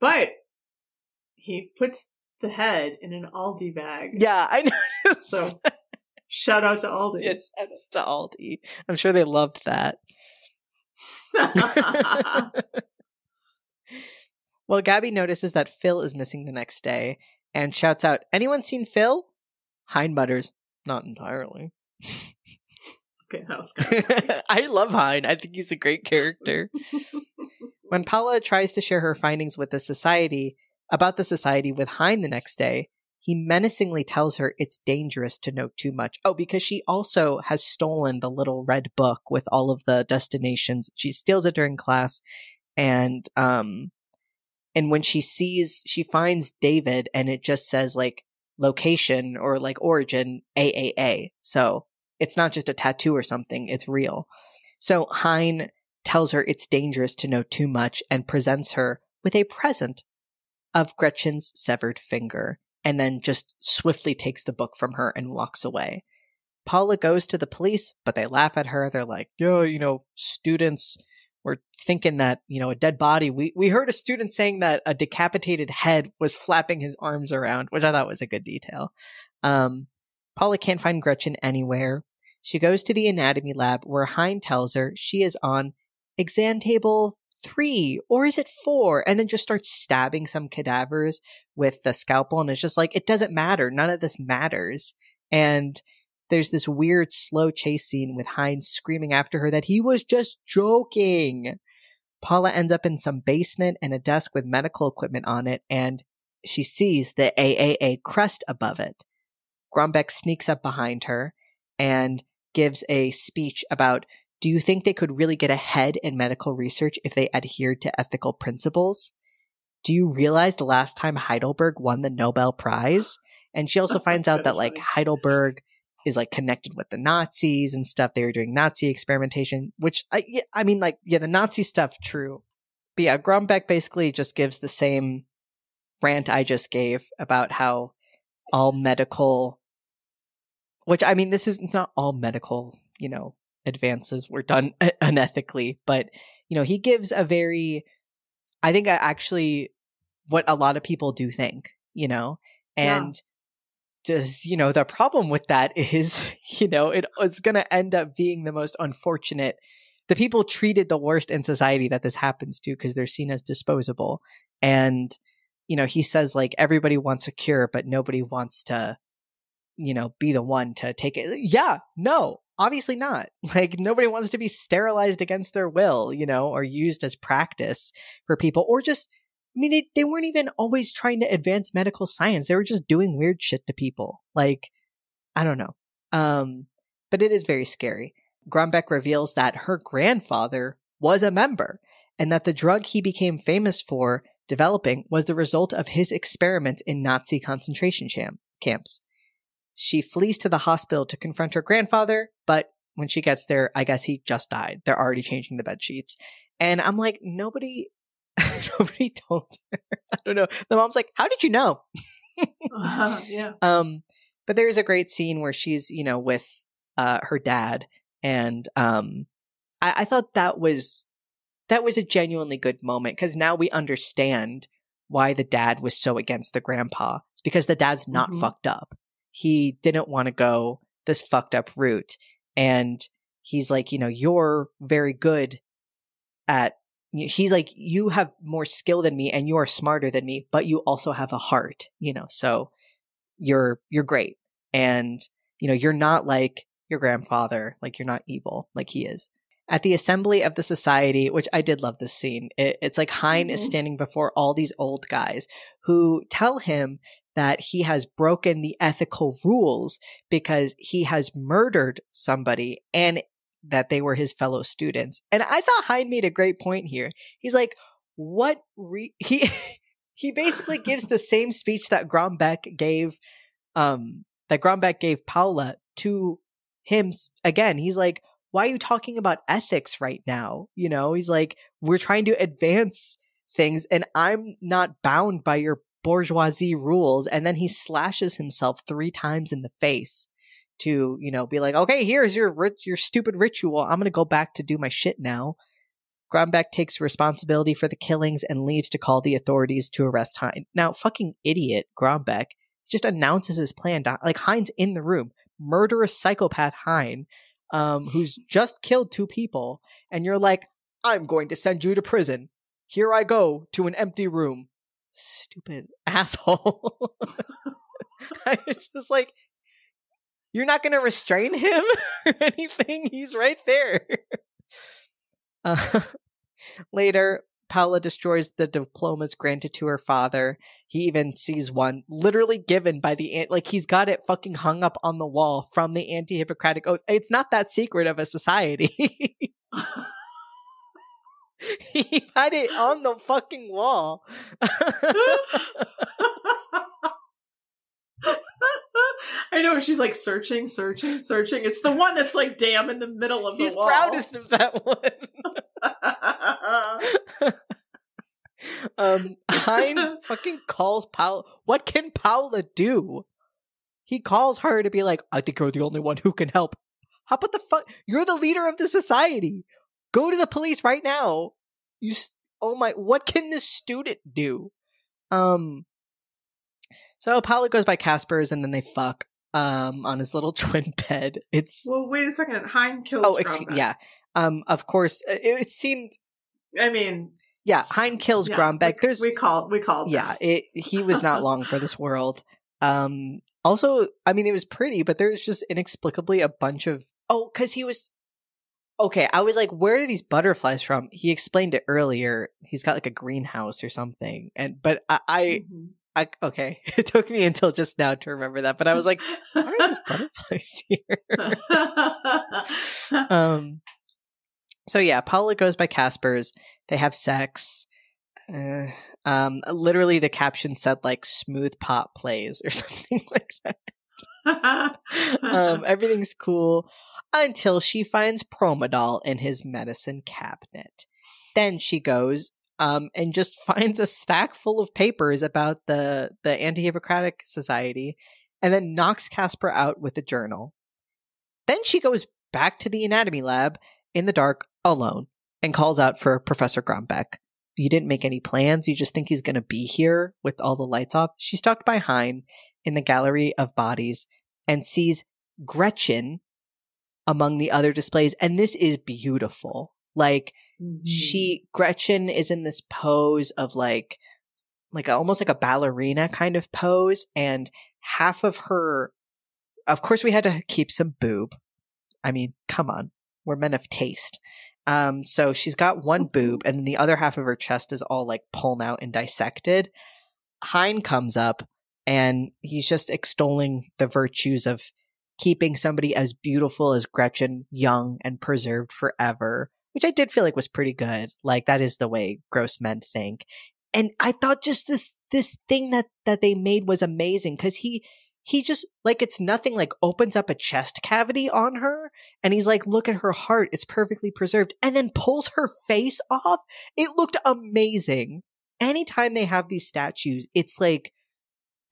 but he puts the head in an Aldi bag. yeah, I noticed. So shout out to Aldi. Yes, shout out to Aldi. I'm sure they loved that. well, Gabby notices that Phil is missing the next day and shouts out, Anyone seen Phil? Hein mutters, Not entirely. okay, that was I love Hein. I think he's a great character. when Paula tries to share her findings with the society about the society with Hein the next day, he menacingly tells her it's dangerous to know too much. Oh, because she also has stolen the little red book with all of the destinations. She steals it during class and um and when she sees she finds David and it just says like location or like origin AAA. So, it's not just a tattoo or something, it's real. So, Hein tells her it's dangerous to know too much and presents her with a present of Gretchen's severed finger and then just swiftly takes the book from her and walks away. Paula goes to the police, but they laugh at her. They're like, yo, you know, students were thinking that, you know, a dead body. We, we heard a student saying that a decapitated head was flapping his arms around, which I thought was a good detail. Um, Paula can't find Gretchen anywhere. She goes to the anatomy lab where Hein tells her she is on exam table three or is it four? And then just starts stabbing some cadavers with the scalpel. And it's just like, it doesn't matter. None of this matters. And there's this weird slow chase scene with Heinz screaming after her that he was just joking. Paula ends up in some basement and a desk with medical equipment on it, and she sees the AAA crest above it. Grombek sneaks up behind her and gives a speech about do you think they could really get ahead in medical research if they adhered to ethical principles? Do you realize the last time Heidelberg won the Nobel Prize? And she also finds out that like Heidelberg is like connected with the Nazis and stuff. They were doing Nazi experimentation, which I, yeah, I mean, like, yeah, the Nazi stuff, true. But yeah, Grombek basically just gives the same rant I just gave about how all medical, which I mean, this is not all medical, you know, advances were done unethically, but you know, he gives a very, I think, I actually, what a lot of people do think, you know, and. Yeah. Just you know, the problem with that is, you know, it, it's going to end up being the most unfortunate. The people treated the worst in society that this happens to because they're seen as disposable. And, you know, he says like everybody wants a cure, but nobody wants to, you know, be the one to take it. Yeah, no, obviously not. Like nobody wants to be sterilized against their will, you know, or used as practice for people or just I mean they they weren't even always trying to advance medical science. They were just doing weird shit to people. Like I don't know. Um but it is very scary. Grombek reveals that her grandfather was a member and that the drug he became famous for developing was the result of his experiments in Nazi concentration camps. She flees to the hospital to confront her grandfather, but when she gets there, I guess he just died. They're already changing the bed sheets. And I'm like, nobody nobody told her. I don't know. The mom's like, How did you know? uh, yeah. Um, but there's a great scene where she's, you know, with uh her dad and um I, I thought that was that was a genuinely good moment because now we understand why the dad was so against the grandpa. It's because the dad's not mm-hmm. fucked up he didn't want to go this fucked up route. And he's like, you know, you're very good at, he's like, you have more skill than me and you are smarter than me, but you also have a heart, you know, so you're, you're great. And, you know, you're not like your grandfather, like you're not evil like he is. At the assembly of the society, which I did love this scene, it, it's like Hein mm-hmm. is standing before all these old guys who tell him that he has broken the ethical rules because he has murdered somebody and that they were his fellow students. And I thought Hein made a great point here. He's like, what re- he he basically gives the same speech that Grombek gave um that Grombek gave Paula to him again. He's like, why are you talking about ethics right now? You know, he's like, we're trying to advance things and I'm not bound by your bourgeoisie rules. And then he slashes himself three times in the face to, you know, be like, okay, here's your your stupid ritual. I'm going to go back to do my shit now. Grombek takes responsibility for the killings and leaves to call the authorities to arrest Hein. Now, fucking idiot Grombek just announces his plan. To, like Hein's in the room, murderous psychopath Hein, um, who's just killed two people, and you're like, I'm going to send you to prison. Here I go to an empty room. Stupid asshole. it's just like, you're not going to restrain him or anything. He's right there. Uh, later, Paula destroys the diplomas granted to her father. He even sees one literally given by the like he's got it fucking hung up on the wall from the anti-Hippocratic oath. It's not that secret of a society. he had it on the fucking wall. I know she's like searching, searching, searching. It's the one that's like damn in the middle of the He's wall. proudest of that one. um, Hein fucking calls Paula. What can Paula do? He calls her to be like, I think you're the only one who can help. How about the fuck? You're the leader of the society. Go to the police right now. You, oh my, what can this student do? Um, so Paula goes by Caspar's and then they fuck, um, on his little twin bed. It's, well, wait a second. Hein kills. oh, excuse, yeah. Um, of course, it, it seemed, I mean, yeah, Hein kills yeah, Grombek. we- There's, we called. We called. yeah, it, he was not long for this world. Um, also, I mean, it was pretty, but there's just inexplicably a bunch of oh, because he was okay. I was like, where are these butterflies from? He explained it earlier. He's got like a greenhouse or something, and but I, I, Mhm. I okay, it took me until just now to remember that. But I was like, why are these butterflies here? um so yeah paula goes by caspar's they have sex uh, um literally the caption said like smooth pop plays or something like that um everything's cool until she finds promedol in his medicine cabinet then she goes um and just finds a stack full of papers about the the anti-hippocratic society and then knocks caspar out with a journal then she goes back to the anatomy lab in the dark alone and calls out for Professor Grombek. You didn't make any plans. You just think he's going to be here with all the lights off. She's stalked by Hein in the gallery of bodies and sees Gretchen among the other displays. And this is beautiful. Like Mhm. she, Gretchen is in this pose of like, like a, almost like a ballerina kind of pose. And half of her, of course, we had to keep some boob. I mean, come on. We're men of taste. Um, so she's got one boob and then the other half of her chest is all like pulled out and dissected. Hein comes up and he's just extolling the virtues of keeping somebody as beautiful as Gretchen young and preserved forever, which I did feel like was pretty good. Like that is the way gross men think. And I thought just this this thing that that they made was amazing because he he just like it's nothing like opens up a chest cavity on her and he's like look at her heart it's perfectly preserved and then pulls her face off it looked amazing anytime they have these statues it's like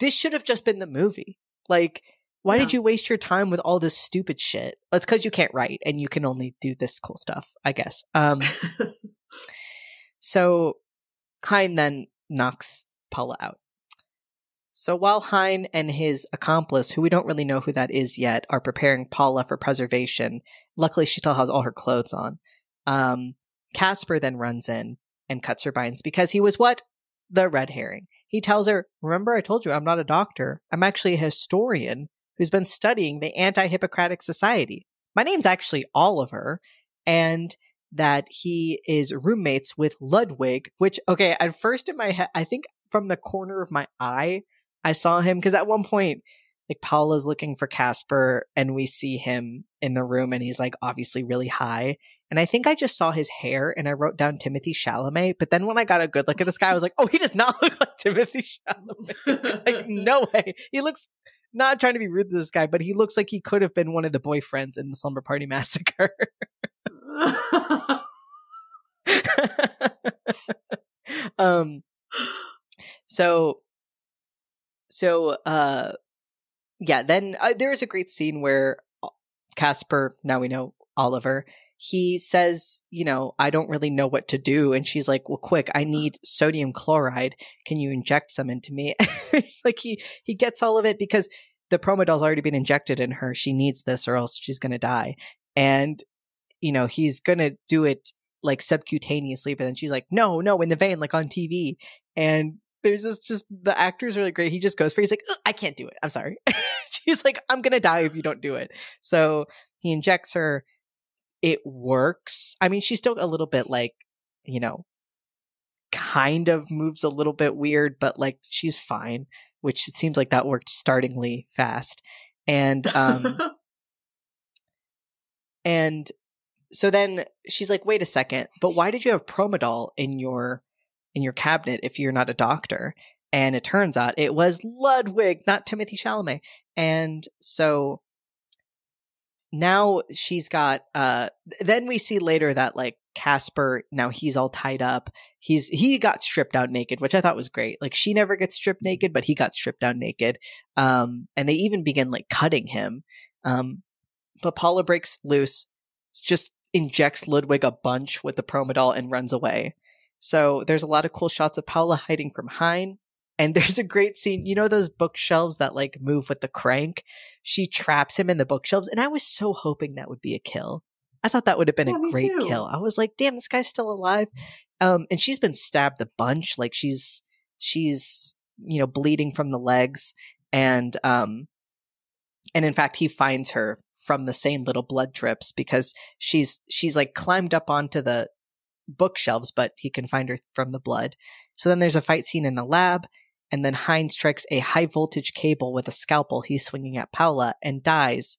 this should have just been the movie like why did you waste your time with all this stupid shit it's because you can't write and you can only do this cool stuff i guess um so Hein then knocks Paula out. So while Hein and his accomplice, who we don't really know who that is yet, are preparing Paula for preservation, luckily she still has all her clothes on. Um, Caspar then runs in and cuts her binds because he was what? The red herring. He tells her, Remember, I told you I'm not a doctor. I'm actually a historian who's been studying the anti Hippocratic Society. My name's actually Oliver, and that he is roommates with Ludwig, which, okay, at first in my head, I think from the corner of my eye, I saw him because at one point, like Paula's looking for Caspar and we see him in the room and he's like obviously really high. And I think I just saw his hair and I wrote down Timothy Chalamet. But then when I got a good look at this guy, I was like, oh, he does not look like Timothy Chalamet. like, no way. He looks not trying to be rude to this guy, but he looks like he could have been one of the boyfriends in the Slumber Party Massacre. um so so uh yeah then uh, there is a great scene where uh, caspar now we know oliver he says you know i don't really know what to do. And she's like well quick i need sodium chloride. Can you inject some into me? Like he he gets all of it because the promedol's already been injected in her. She needs this or else she's gonna die. And you know he's gonna do it like subcutaneously but then she's like no no in the vein like on tv and there's this just the actor's really great. He just goes for it. he's like i can't do it. I'm sorry. She's like i'm gonna die if you don't do it. So he injects her it works i mean she's still a little bit like you know kind of moves a little bit weird but like she's fine which it seems like that worked startingly fast and um and so then she's like, wait a second, but why did you have Promedol in your in your cabinet if you're not a doctor? And it turns out it was Ludwig, not Timothy Chalamet. And so now she's got uh then we see later that like Caspar now he's all tied up. He's he got stripped out naked, which I thought was great. Like she never gets stripped naked, but he got stripped down naked. Um and they even begin like cutting him. Um but Paula breaks loose, just injects Ludwig a bunch with the Promedol and runs away. So there's a lot of cool shots of Paula hiding from Hein. And there's a great scene. You know those bookshelves that like move with the crank? She traps him in the bookshelves. And I was so hoping that would be a kill. I thought that would have been Yeah, a great kill. I was like, damn, this guy's still alive. Um, and she's been stabbed a bunch. Like she's, she's, you know, bleeding from the legs. And, um, and in fact, he finds her from the same little blood drips because she's, she's like climbed up onto the bookshelves, but he can find her from the blood. So then there's a fight scene in the lab. And then Heinz strikes a high voltage cable with a scalpel he's swinging at Paula and dies.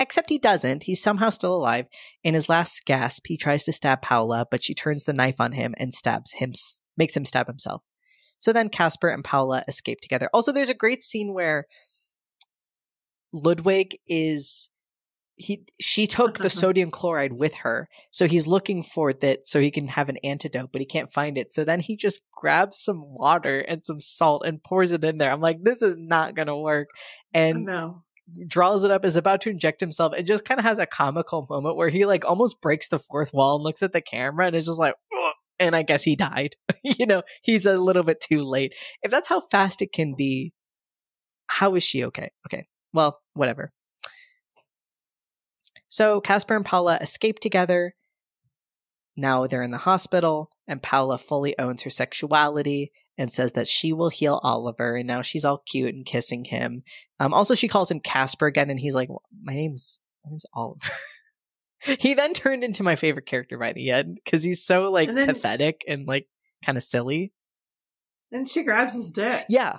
Except he doesn't. He's somehow still alive. In his last gasp, he tries to stab Paula, but she turns the knife on him and stabs him, makes him stab himself. So then Caspar and Paula escape together. Also, there's a great scene where Ludwig is he she took the mm-hmm. sodium chloride with her so he's looking for that so he can have an antidote but he can't find it. So then he just grabs some water and some salt and pours it in there. I'm like this is not gonna work and no. draws it up is about to inject himself and just kind of has a comical moment where he like almost breaks the fourth wall and looks at the camera and is just like "Ugh," and i guess he died. You know he's a little bit too late. If that's how fast it can be how is she okay? Okay well whatever so Caspar and Paula escape together. Now they're in the hospital, and Paula fully owns her sexuality and says that she will heal Oliver. And now she's all cute and kissing him. Um, also, she calls him Caspar again, and he's like, well, "My name's my name's Oliver." he then turned into my favorite character by the end because he's so like And pathetic and like kind of silly. Then she grabs his dick. Yeah.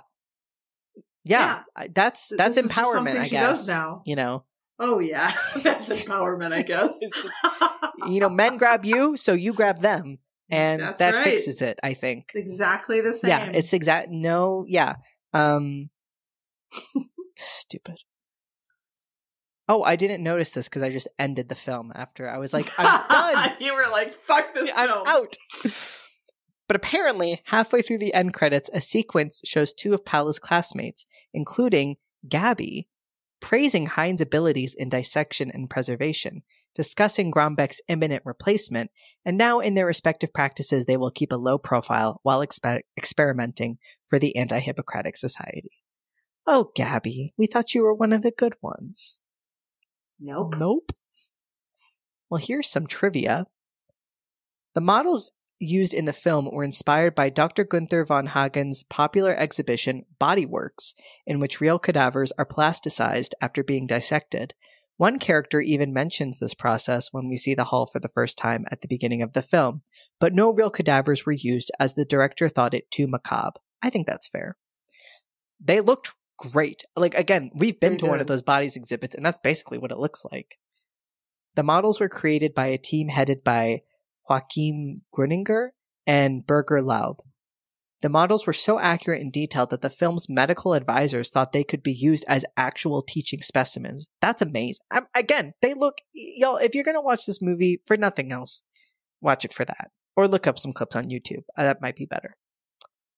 Yeah, Yeah. That's that's this empowerment, I she guess. does now. You know, Oh yeah, that's empowerment, I guess. Just- you know, men grab you, so you grab them, and That's that right. fixes it. I think. It's exactly the same. Yeah, it's exact. No, yeah. Um, stupid. Oh, I didn't notice this because I just ended the film after I was like, I'm done. you were like, "Fuck this I'm film." out. But apparently, halfway through the end credits, a sequence shows two of Paula's classmates, including Gabby, praising Hein's abilities in dissection and preservation, discussing Grombek's imminent replacement, and now in their respective practices, they will keep a low profile while expe- experimenting for the Anti Hippocratic Society. Oh, Gabby, we thought you were one of the good ones. Nope. Nope. Well, here's some trivia. The models used in the film were inspired by Dr. Gunther von Hagens' popular exhibition Body Worlds, in which real cadavers are plasticized after being dissected. One character even mentions this process when we see the hall for the first time at the beginning of the film, but no real cadavers were used as the director thought it too macabre. I think that's fair. They looked great. Like, again, we've been They to one of mm-hmm. those bodies exhibits, and that's basically what it looks like. The models were created by a team headed by Joachim Gruninger and Berger Laub. The models were so accurate and detailed that the film's medical advisors thought they could be used as actual teaching specimens. That's amazing. Um, again, they look, y'all, if you're going to watch this movie for nothing else, watch it for that. Or look up some clips on YouTube. Uh, that might be better.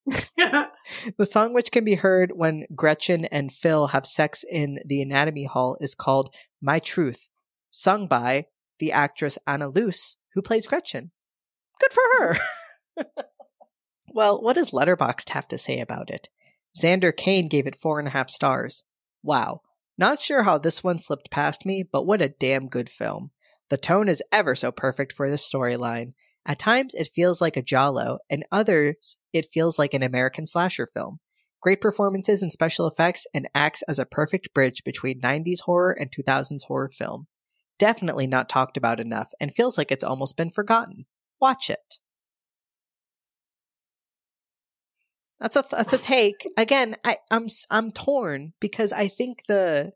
the song, which can be heard when Gretchen and Phil have sex in the Anatomy Hall, is called My Truth, sung by the actress Anna Loos, who plays Gretchen. Good for her. well, what does Letterboxd have to say about it? Xander Kane gave it four and a half stars. Wow. Not sure how this one slipped past me, but what a damn good film. The tone is ever so perfect for this storyline. At times, it feels like a Giallo, and others, it feels like an American slasher film. Great performances and special effects, and acts as a perfect bridge between 90s horror and 2000s horror film. Definitely not talked about enough, and feels like it's almost been forgotten. Watch it. That's a that's a take. Again, I, I'm I'm torn because I think the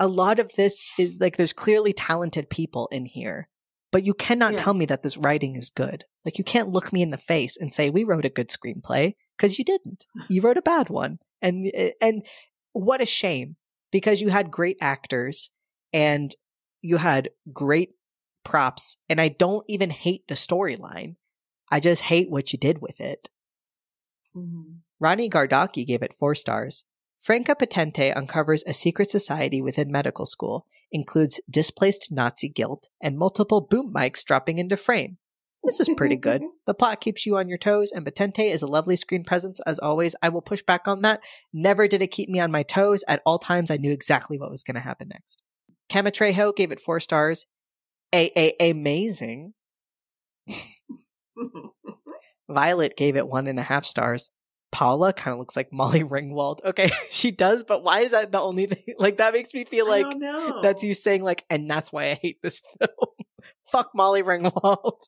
a lot of this is like there's clearly talented people in here, but you cannot yeah. tell me that this writing is good. Like you can't look me in the face and say we wrote a good screenplay because you didn't. You wrote a bad one, and eh, and what a shame because you had great actors and you had great props, and I don't even hate the storyline. I just hate what you did with it. Mm-hmm. Ronnie Gardocki gave it four stars. Franka Potente uncovers a secret society within medical school, includes displaced Nazi guilt, and multiple boom mics dropping into frame. This is pretty good. the plot keeps you on your toes, and Potente is a lovely screen presence as always. I will push back on that. Never did it keep me on my toes. At all times, I knew exactly what was going to happen next. Camatrejo gave it four stars. A a amazing. Violet gave it one and a half stars. Paula kind of looks like Molly Ringwald. Okay, she does, but why is that the only thing? Like that makes me feel like that's you saying like, and that's why I hate this film. Fuck Molly Ringwald.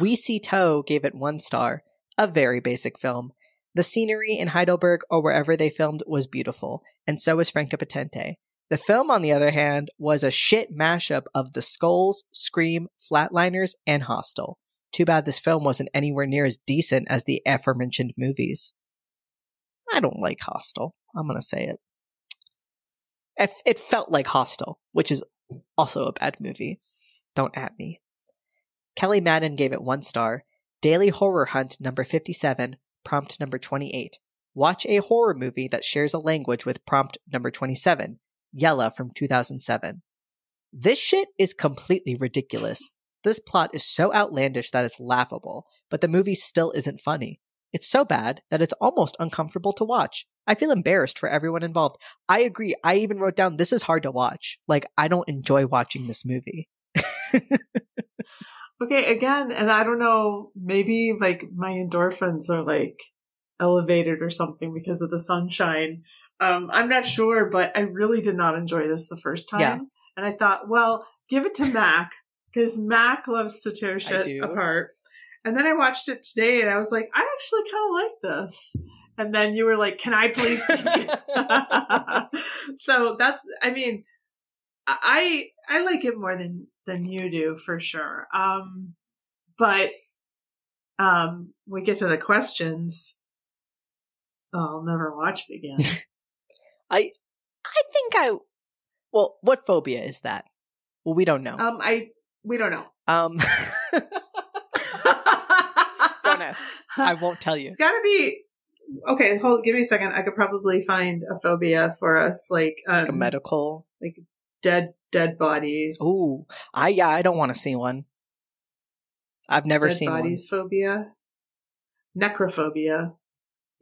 we See Toe gave it one star. A very basic film. The scenery in Heidelberg or wherever they filmed was beautiful, and so was Franka Potente. The film, on the other hand, was a shit mashup of The Skulls, Scream, Flatliners, and Hostel. Too bad this film wasn't anywhere near as decent as the aforementioned movies. I don't like Hostel. I'm going to say it. it. Felt like Hostel, which is also a bad movie. Don't at me. Kelly Madden gave it one star. Daily Horror Hunt number 57, prompt number 28. Watch a horror movie that shares a language with prompt number 27, Yella from 2007. This shit is completely ridiculous. This plot is so outlandish that it's laughable, but the movie still isn't funny. It's so bad that it's almost uncomfortable to watch. I feel embarrassed for everyone involved. I agree. I even wrote down this is hard to watch. Like, I don't enjoy watching this movie. okay, again, and I don't know, maybe like my endorphins are like elevated or something because of the sunshine. Um, I'm not sure, but I really did not enjoy this the first time. Yeah. And I thought, well, give it to Mac because Mac loves to tear shit apart. And then I watched it today and I was like, I actually kind of like this. And then you were like, can I please take it? so that, I mean, I, I like it more than, than you do for sure. Um, but, um, we get to the questions. Oh, I'll never watch it again. I, I think I, well, what phobia is that? Well, we don't know. Um, I we don't know. Um, don't ask. I won't tell you. It's got to be okay. Hold. Give me a second. I could probably find a phobia for us, like, um, like a medical, like dead dead bodies. Ooh, I yeah. I don't want to see one. I've never dead seen bodies one. phobia, necrophobia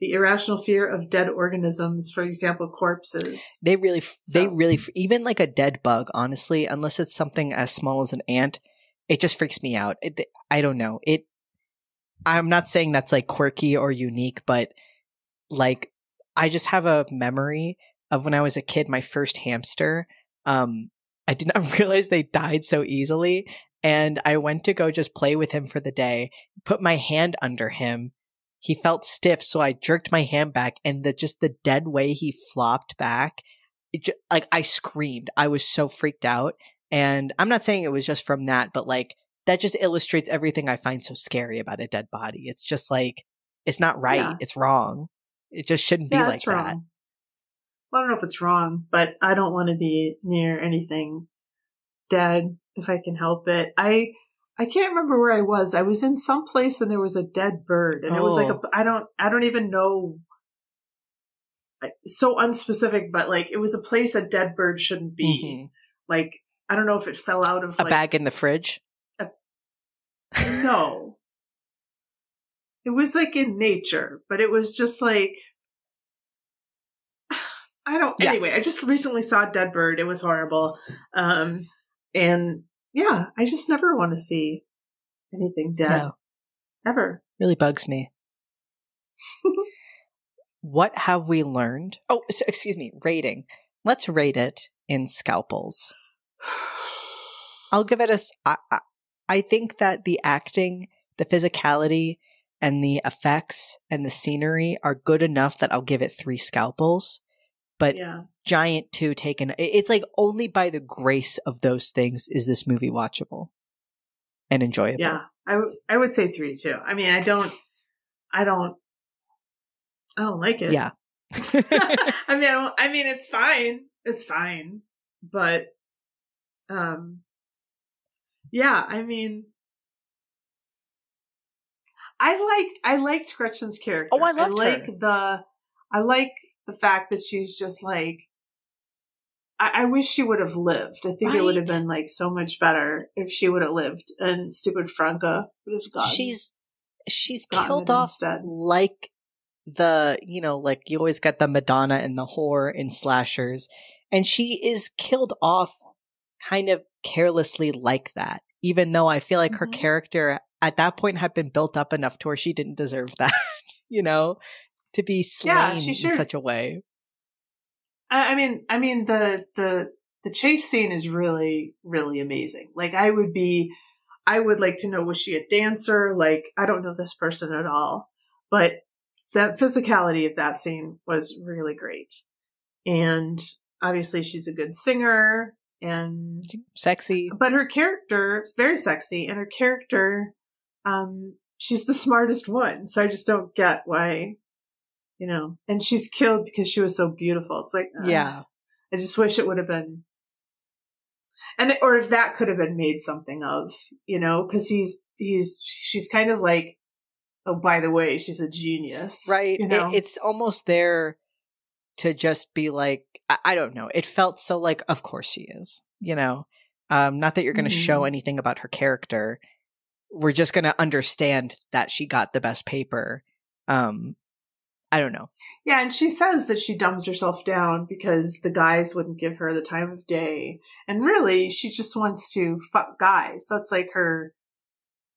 the irrational fear of dead organisms, for example, corpses. They really, so. they really, even like a dead bug, honestly, unless it's something as small as an ant, it just freaks me out. It, I don't know. It, I'm not saying that's like quirky or unique, but like I just have a memory of when I was a kid, my first hamster. Um, I did not realize they died so easily. And I went to go just play with him for the day, put my hand under him, he felt stiff, so I jerked my hand back, and the just the dead way he flopped back, just, like I screamed. I was so freaked out, and I'm not saying it was just from that, but like that just illustrates everything I find so scary about a dead body. It's just like it's not right. Yeah. It's wrong. It just shouldn't yeah, be like that. Well, I don't know if it's wrong, but I don't want to be near anything dead if I can help it. I I can't remember where I was. I was in some place and there was a dead bird, and it was like a Oh. I don't I don't even know. So unspecific, but like it was a place a dead bird shouldn't be. Mhm. Like I don't know if it fell out of A like, bag in the fridge. No. It was like in nature, but it was just like I don't Yeah. anyway, I just recently saw a dead bird. It was horrible. Um and yeah, I just never want to see anything dead. No, Ever. really bugs me. what have we learned? Oh, s excuse me. Rating. Let's rate it in scalpels. I'll give it a. I, I, I think that the acting, the physicality, and the effects and the scenery are good enough that I'll give it three scalpels. But yeah. Giant Two taken. It's like only by the grace of those things is this movie watchable and enjoyable. Yeah. I w- I would say 3 too. I mean, I don't I don't I don't like it. Yeah. I mean, I, I mean, it's fine. It's fine, but, um, yeah. I mean, I liked I liked Gretchen's character. Oh, I loved like her. the I like the fact that she's just like. I, I wish she would have lived. I think it would have been like so much better if she would have lived, and stupid Franka would have gone. she's she's killed off instead. like the you know like you always get the madonna and the whore in slashers and she is killed off kind of carelessly like that even though i feel like her Mhm. character at that point had been built up enough to where she didn't deserve that you know to be slain Yeah, she in such a way I I mean, I mean the the the chase scene is really really amazing. Like I would be, I would like to know was she a dancer? Like I don't know this person at all, but that physicality of that scene was really great, and obviously she's a good singer, and sexy but her character is very sexy, and her character, um, she's the smartest one. So I just don't get why. You know, and she's killed because she was so beautiful. It's like, uh, yeah. I just wish it would have been, and or if that could have been made something of, you know, because he's he's she's kind of like, oh, by the way, she's a genius, right. You It- know, it's almost there to just be like I, I don't know. It felt so like of course she is you know? Um not that you're going to show Mhm. anything about her character. We're just going to understand that she got the best paper um i don't know yeah, and she says that she dumbs herself down because the guys wouldn't give her the time of day, and really, she just wants to fuck guys. That's like her.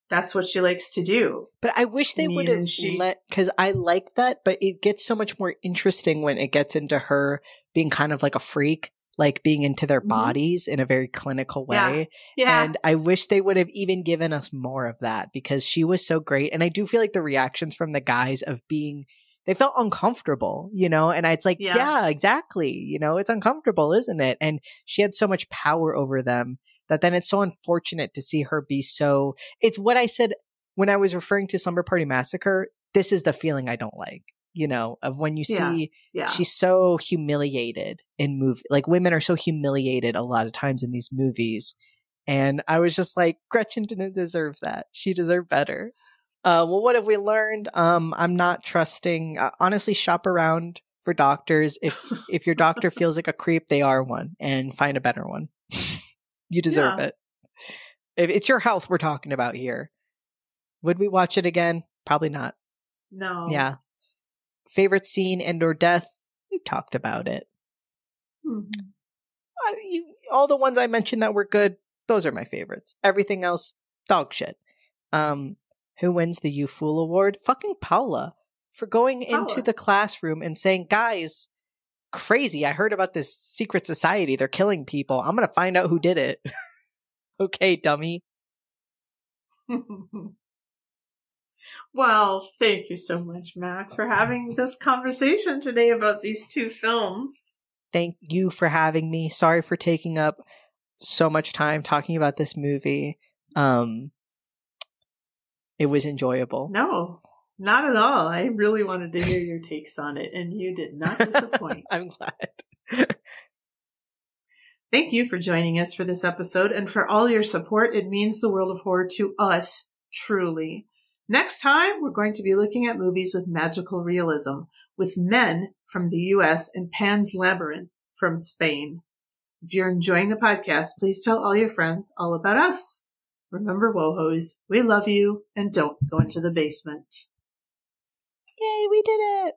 That's what she likes to do. but i wish they would have she- let because i like that but it gets so much more interesting when it gets into her being kind of like a freak like being into their Mhm. bodies in a very clinical Yeah. way Yeah, And I wish they would have even given us more of that because she was so great. And I do feel like the reactions from the guys of being, they felt uncomfortable, you know? And it's like, yeah, exactly. You know, it's uncomfortable, isn't it? And she had so much power over them that then it's so unfortunate to see her be so, it's what I said when I was referring to Slumber Party Massacre. This is the feeling I don't like, you know, of when you Yeah. see yeah. she's so humiliated in movie like women are so humiliated a lot of times in these movies and i was just like gretchen didn't deserve that she deserved better uh well what have we learned? Um i'm not trusting uh, honestly shop around for doctors. If if your doctor feels like a creep they are one and find a better one. You deserve Yeah. it. If it's your health we're talking about here. Would we watch it again? Probably not. No, yeah. Favorite scene and or death? We've talked about it. Mhm. uh, you, all the ones I mentioned that were good, those are my favorites. Everything else, dog shit. Um, who wins the You Fool Award? Fucking Paula for going into the classroom and saying, "Guys, crazy! I heard about this secret society. They're killing people. I'm gonna find out who did it." okay, dummy. well, thank you so much, Mac, for having this conversation today about these two films. Thank you for having me. Sorry for taking up so much time talking about this movie. Um, it was enjoyable. No, not at all. I really wanted to hear your takes on it, and you did not disappoint. I'm glad. Thank you for joining us for this episode and for all your support. It means the world of horror to us, truly. Next time, we're going to be looking at movies with magical realism, with Men from the US and Pan's Labyrinth from Spain. If you're enjoying the podcast, please tell all your friends all about us. Remember, Wohos, we love you and don't go into the basement. Yay, we did it!